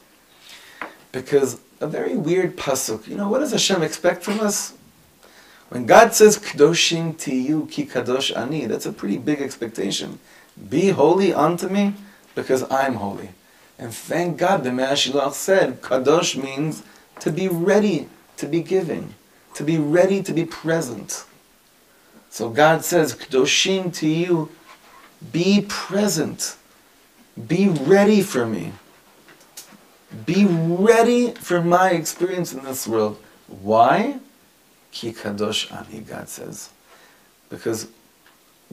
Because a very weird pasuk. You know what does Hashem expect from us? When God says "Kadoshim tiyu ki kadosh ani," that's a pretty big expectation. Be holy unto me, because I'm holy. And thank God the Mei HaShiloach said, Kadosh means to be ready to be giving, to be ready to be present. So God says, Kadoshim to you, be present. Be ready for me. Be ready for my experience in this world. Why? Ki kadosh ani, God says. Because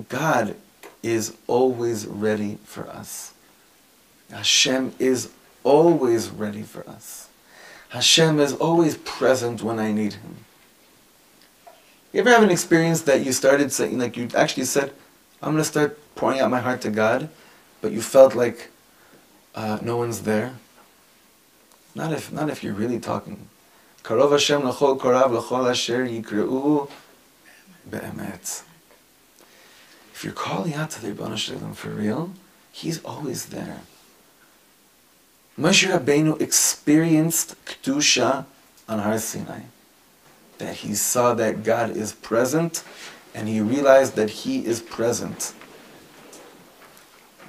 God is always ready for us. Hashem is always ready for us. Hashem is always present when I need Him. You ever have an experience that you started saying, like you actually said, I'm going to start pouring out my heart to God, but you felt like uh, no one's there? Not if, not if you're really talking. Karov Hashem l'chol korav l'chol asher yikreu be'emet. If you're calling out to the Ribbon Shalom for real, He's always there. Moshe Rabbeinu experienced Kedusha on Har Sinai. That he saw that God is present and he realized that he is present.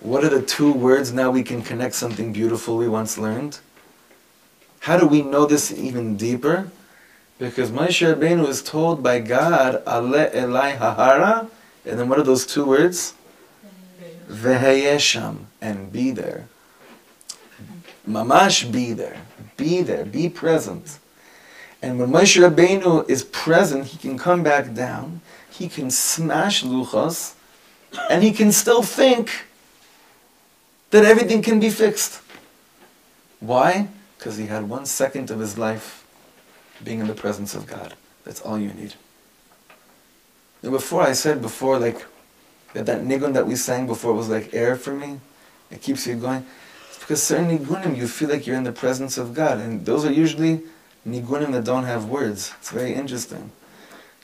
What are the two words now we can connect something beautiful we once learned? How do we know this even deeper? Because Moshe Rabbeinu is told by God, Ale Elai Hahara, and then what are those two words? Vehayesham, and be there. Mamash be there. Be there. Be present. And when Moshe Rabbeinu is present, he can come back down, he can smash luchos, and he can still think that everything can be fixed. Why? Because he had one second of his life being in the presence of God. That's all you need. And before I said before, like that that nigun that we sang before was like air for me. It keeps you going. It's because certain nigunim you feel like you're in the presence of God, and those are usually nigunim that don't have words. It's very interesting.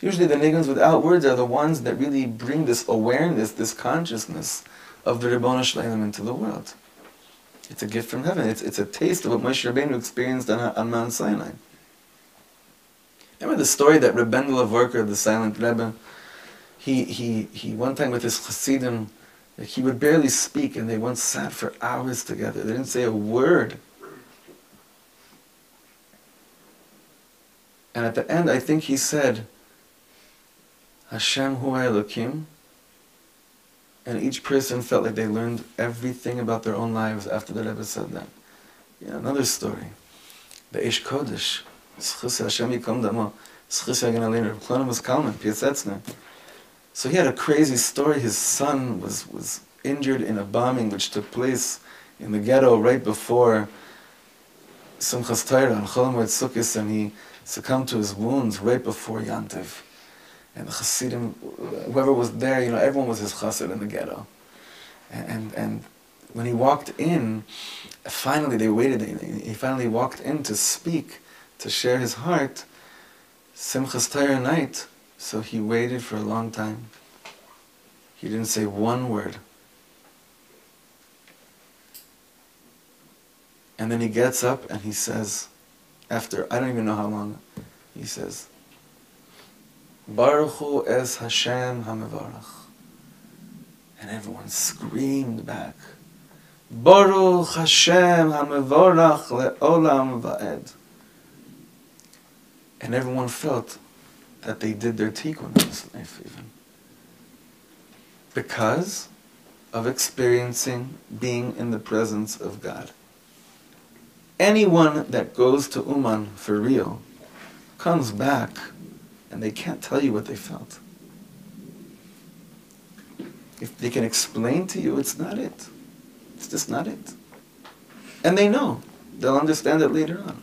Usually the niguns without words are the ones that really bring this awareness, this consciousness of the Ribbono Shel Olam into the world. It's a gift from heaven. It's, it's a taste of what Moshe Rabbeinu experienced on, on Mount Sinai. Remember the story that Reb Mendel of the silent Rebbe, he, he, he one time with his like he would barely speak and they once sat for hours together. They didn't say a word. And at the end, I think he said, Hashem Hu Elokim, and each person felt like they learned everything about their own lives after the Rebbe said that. Yeah, another story. The Ish Kodesh, Schus Hashem Yikom Damo, Schus Aleinu, Reb Kalonymus Kalman. So he had a crazy story. His son was, was injured in a bombing which took place in the ghetto right before Simchas Torah on Chol Moed Sukkot, and he succumbed to his wounds right before Yantiv. And the Hasidim, whoever was there, you know, everyone was his chassid in the ghetto. And, and, and when he walked in, finally they waited, he finally walked in to speak, to share his heart, Simchas Torah night, so he waited for a long time. He didn't say one word. And then he gets up and he says, after I don't even know how long, he says, Baruch Hu es Hashem HaMevarach. And everyone screamed back, Baruch Hashem HaMevarach le'olam va'ed. And everyone felt that they did their tikkun in this life even. Because of experiencing being in the presence of God. Anyone that goes to Uman for real comes back and they can't tell you what they felt. If they can explain to you, it's not it. It's just not it. And they know. They'll understand it later on.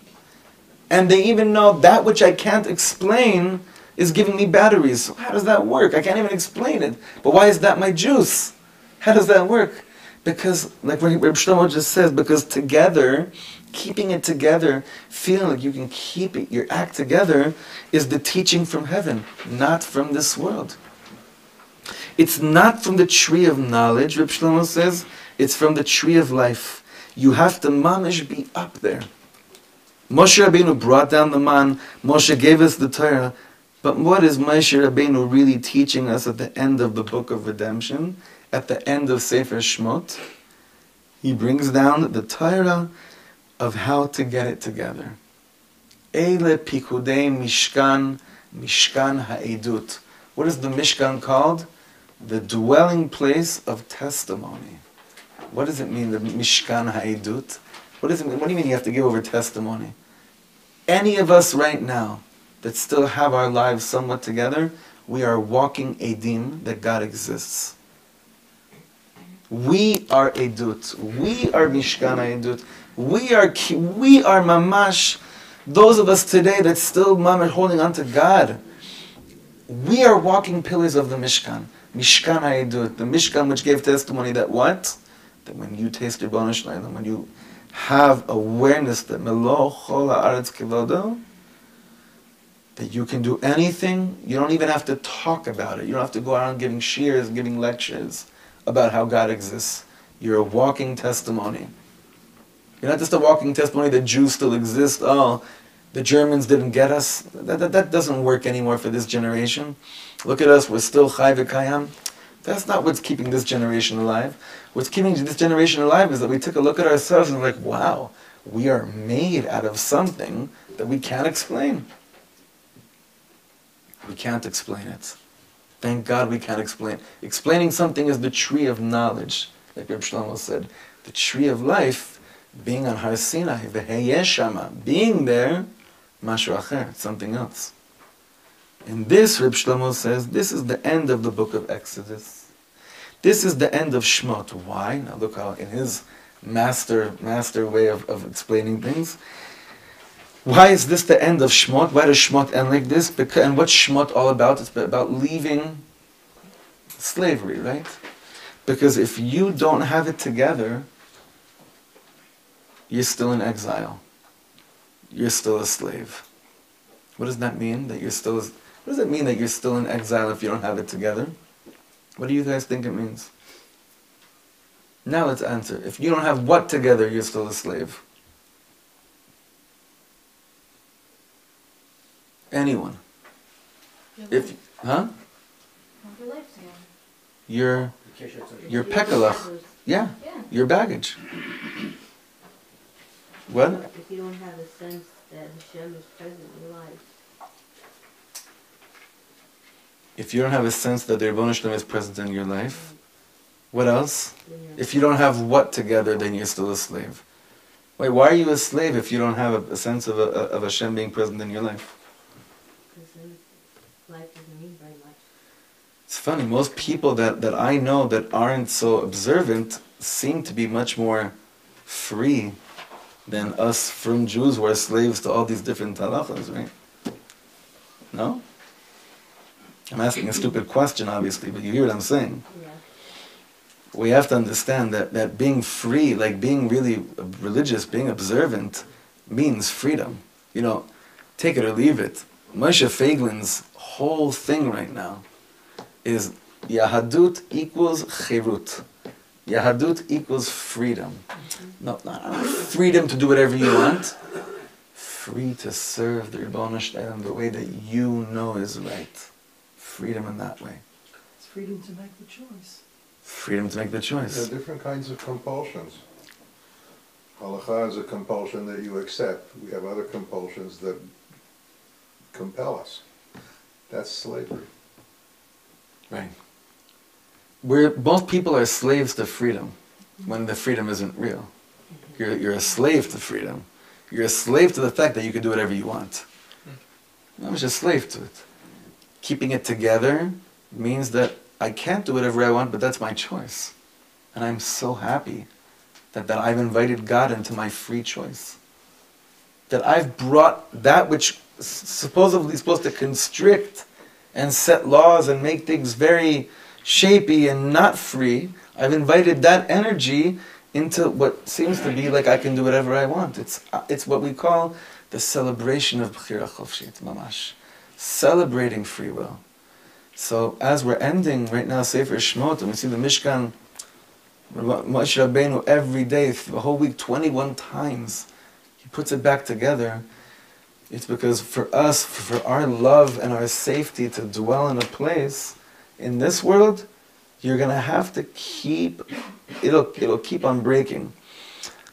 And they even know that which I can't explain is giving me batteries. How does that work? I can't even explain it. But why is that my juice? How does that work? Because, like Reb Shlomo just says, because together, keeping it together, feeling like you can keep it, your act together, is the teaching from heaven, not from this world. It's not from the tree of knowledge, Reb Shlomo says, it's from the tree of life. You have to mamish be up there. Moshe Rabbeinu brought down the man, Moshe gave us the Torah, but what is Moshe Rabbeinu really teaching us at the end of the book of redemption, at the end of Sefer Shmot? He brings down the Torah of how to get it together. Eile pikudei mishkan, mishkan ha'edut. What is the mishkan called? The dwelling place of testimony. What does it mean, the mishkan ha'edut? What does it mean? What do you mean you have to give over testimony? Any of us right now that still have our lives somewhat together, we are walking edim that God exists. We are edut. We are mishkan edut. We are we are mamash. Those of us today that still mamash holding on to God. We are walking pillars of the mishkan. Mishkan edut, the mishkan which gave testimony that what? That when you taste your bonish when you have awareness that melo chol haaretz kivodo, that you can do anything. You don't even have to talk about it. You don't have to go around giving shears, giving lectures about how God exists. You're a walking testimony. You're not just a walking testimony that Jews still exist. Oh, the Germans didn't get us. That, that, that doesn't work anymore for this generation. Look at us, we're still chai v'kayam. That's not what's keeping this generation alive. What's keeping this generation alive is that we took a look at ourselves and we're like, wow, we are made out of something that we can't explain. We can't explain it. Thank God we can't explain. Explaining something is the tree of knowledge, like Reb Shlomo said. The tree of life, being on Har Sinai, v'heyeshama, being there, mashu something else. And this, Reb Shlomo says, this is the end of the book of Exodus. This is the end of Shmot. Why? Now look how in his master master way of, of explaining things. Why is this the end of Shmot? Why does Shmot end like this? Because, and what's Shmot all about? It's about leaving slavery, right? Because if you don't have it together, you're still in exile. you're still a slave. What does that mean? That you're still. What does it mean that you're still in exile if you don't have it together? What do you guys think it means? Now let's answer. If you don't have what together, you're still a slave. Anyone. If huh? Your. Your your pekalach. Yeah, your baggage. What? If you don't have a sense that Hashem is present in your life, If you don't have a sense that the Ribbono Shel Olam is present in your life, mm. what else? If you don't have what together, then you're still a slave. Wait, why are you a slave if you don't have a, a sense of, a, of Hashem being present in your life? Because then life doesn't mean very much. It's funny, most people that, that I know that aren't so observant seem to be much more free than us from Jews who are slaves to all these different halachas, right? No? I'm asking a stupid question, obviously, but you hear what I'm saying. Yeah. we have to understand that, that being free, like being really religious, being observant, means freedom. You know, take it or leave it. Moshe Feiglin's whole thing right now is Yahadut equals chirut. Yahadut equals freedom. No, not freedom to do whatever you want. Free to serve the Ribbono Shel Olam the way that you know is right. Freedom in that way. It's freedom to make the choice. Freedom to make the choice. There are different kinds of compulsions. Halacha is a compulsion that you accept. We have other compulsions that compel us. That's slavery. We're, most people are slaves to freedom when the freedom isn't real. You're, you're a slave to freedom. You're a slave to the fact that you can do whatever you want. I was just a slave to it. Keeping it together means that I can't do whatever I want, but that's my choice. And I'm so happy that, that I've invited God into my free choice. That I've brought that which supposedly is supposed to constrict and set laws and make things very shapy and not free, I've invited that energy into what seems to be like I can do whatever I want. It's, uh, it's what we call the celebration of Bchira Chofshit, Mamash. Celebrating free will. So as we're ending right now Sefer Shmot, and we see the Mishkan, Moshe Rabbeinu every day, the whole week, 21 times, he puts it back together. It's because for us, for our love and our safety to dwell in a place in this world, you're gonna have to keep it'll it'll keep on breaking.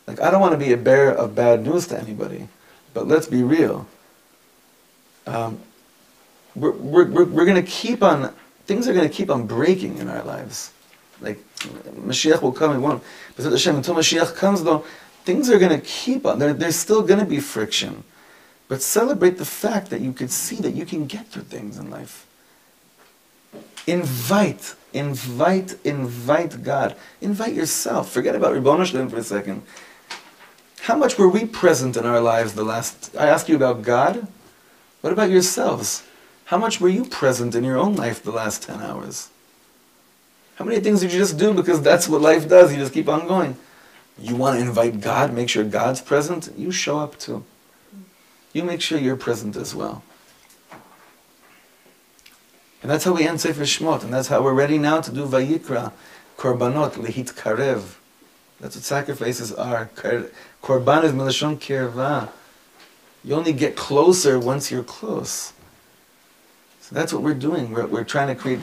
Like I don't want to be a bearer of bad news to anybody, but let's be real. Um, we're, we're, we're, we're gonna keep on things are gonna keep on breaking in our lives. Like Mashiach will come, it won't. But until Mashiach comes though, things are gonna keep on. There, there's still gonna be friction. But celebrate the fact that you can see that you can get through things in life. Invite, invite, invite God. Invite yourself. Forget about Ribbon for a second. How much were we present in our lives the last? I ask you about God. What about yourselves? How much were you present in your own life the last 10 hours? How many things did you just do because that's what life does? You just keep on going. You want to invite God, make sure God's present? You show up too. You make sure you're present as well. And that's how we end Sefer Shmot, and that's how we're ready now to do Vayikra, Korbanot, Lehit Karev. That's what sacrifices are. Korban is Melashon Kirva. You only get closer once you're close. So that's what we're doing. We're, we're trying to create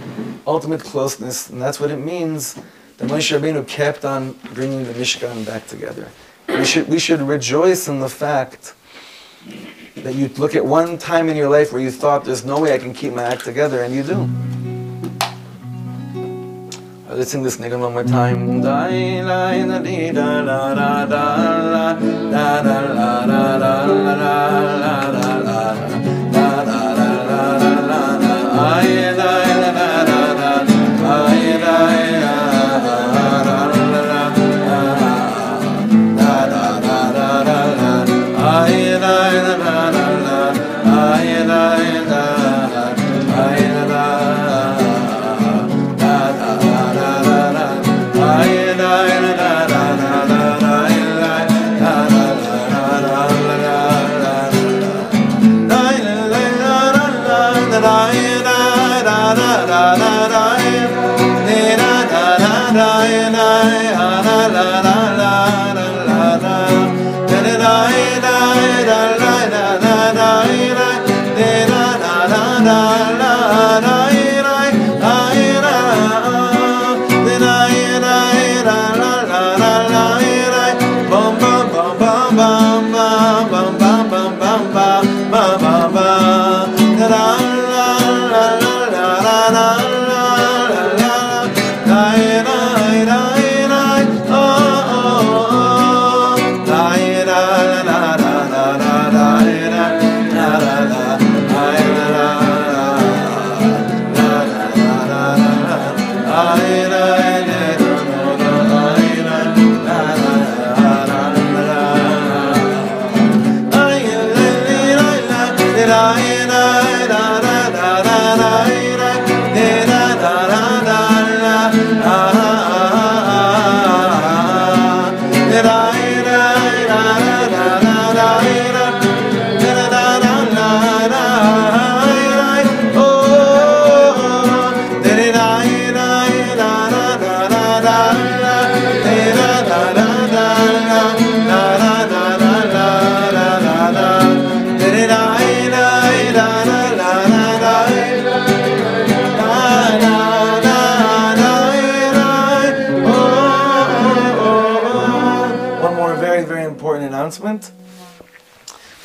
ultimate closeness, and that's what it means that Moshe Rabbeinu kept on bringing the Mishkan back together. We should, we should rejoice in the fact that you look at one time in your life where you thought there's no way I can keep my act together, and you do. Let's sing this nigun one more time. Da,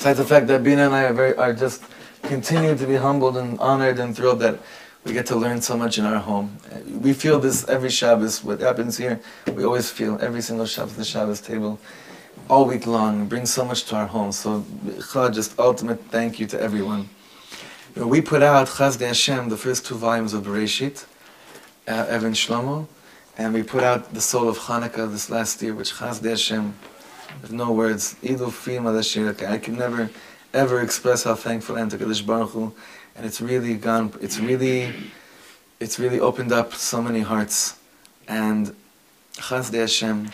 Besides the fact that Bina and I are very are just continue to be humbled and honored and thrilled that we get to learn so much in our home. We feel this every Shabbos. What happens here, we always feel every single Shabbos, the Shabbos table, all week long. Brings so much to our home. So, just ultimate thank you to everyone. We put out Chasdei Hashem, the first two volumes of Bereshit, uh, Even Shlomo, and we put out the Soul of Hanukkah this last year, which Chasdei Hashem, with no words. I can never, ever express how thankful I am to Kadosh Baruch Hu, and it's really gone. It's really, it's really opened up so many hearts, and Chasdei Hashem.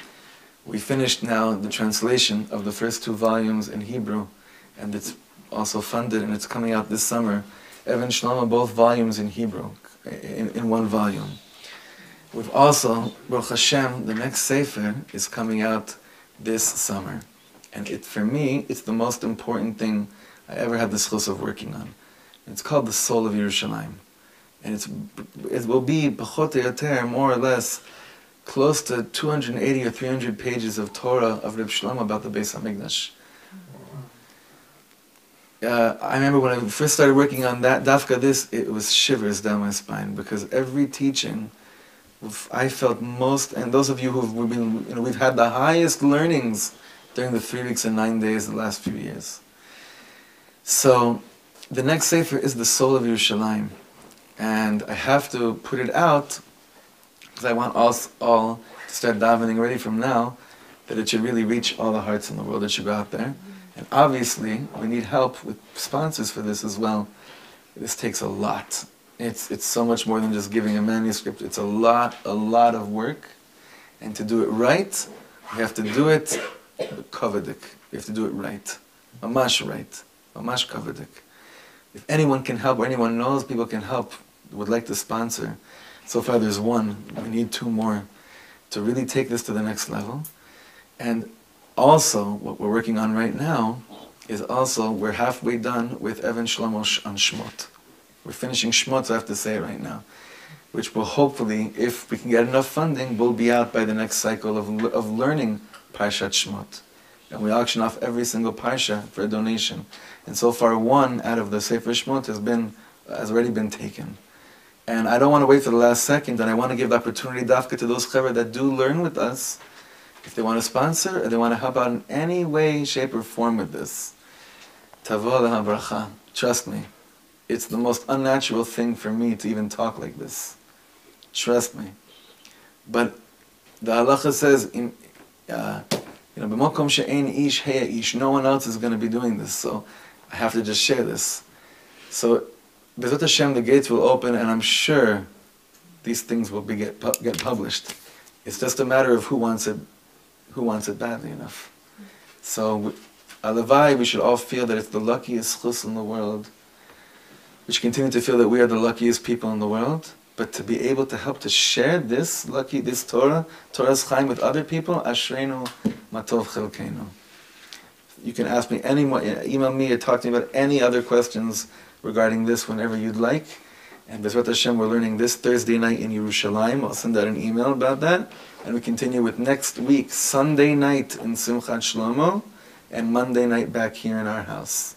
We finished now the translation of the first two volumes in Hebrew, and it's also funded, and it's coming out this summer. Even Shlomo, both volumes in Hebrew, in, in one volume. We've also, Baruch Hashem, the next Sefer is coming out this summer. And it, for me, it's the most important thing I ever had the zchus of working on. It's called The Soul of Yerushalayim. And it's, it will be, more or less, close to 280 or 300 pages of Torah of Reb Shlomo about the Beis HaMikdash. Uh, I remember when I first started working on that, Dafka this, it was shivers down my spine because every teaching I felt most, and those of you who've been, you know, we've had the highest learnings during the three weeks and nine days the last few years. So, the next sefer is the soul of Yerushalayim, and I have to put it out because I want us all to start davening already from now that it should really reach all the hearts in the world. It should go out there, and obviously we need help with sponsors for this as well. This takes a lot it's it's so much more than just giving a manuscript. It's a lot, a lot of work, and to do it right, you have to do it kovadik. You have to do it right, mamash right, mamash kovadik. If anyone can help, or anyone knows people can help, would like to sponsor. So far, there's one. We need two more to really take this to the next level. And also, what we're working on right now is also we're halfway done with Even Shlomo on Shmot. We're finishing Shmot, I have to say right now, which will hopefully, if we can get enough funding, will be out by the next cycle of, of learning Parshat Shmot. And we auction off every single Parsha for a donation. And so far, one out of the Sefer Shmot has been has already been taken. And I don't want to wait for the last second, and I want to give the opportunity, Dafka, to those chaver that do learn with us, if they want to sponsor or they want to help out in any way, shape, or form with this. Tavo. Trust me it's the most unnatural thing for me to even talk like this. Trust me. But the halacha says, in, uh, you know, b'mokom she'ein ish heya ish, no one else is going to be doing this, so I have to just share this. So, Bezrat Hashem, the gates will open, and I'm sure these things will be get, get published. It's just a matter of who wants it, who wants it badly enough. So, alavai, we should all feel that it's the luckiest zchus in the world should continue to feel that we are the luckiest people in the world, but to be able to help to share this lucky, this Torah, Toras Chaim with other people, Ashreinu Matov Chelkeinu. You can ask me any more, email me or talk to me about any other questions regarding this whenever you'd like. And Bezrat Hashem, we're learning this Thursday night in Yerushalayim. I'll send out an email about that. And we continue with next week, Sunday night in Simchat Shlomo, and Monday night back here in our house.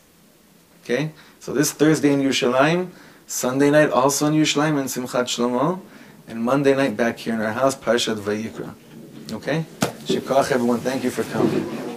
Okay? So this Thursday in Yerushalayim, Sunday night also in Yerushalayim in Simchat Shlomo, and Monday night back here in our house, Parshat Vayikra. Okay? Shikach everyone, thank you for coming.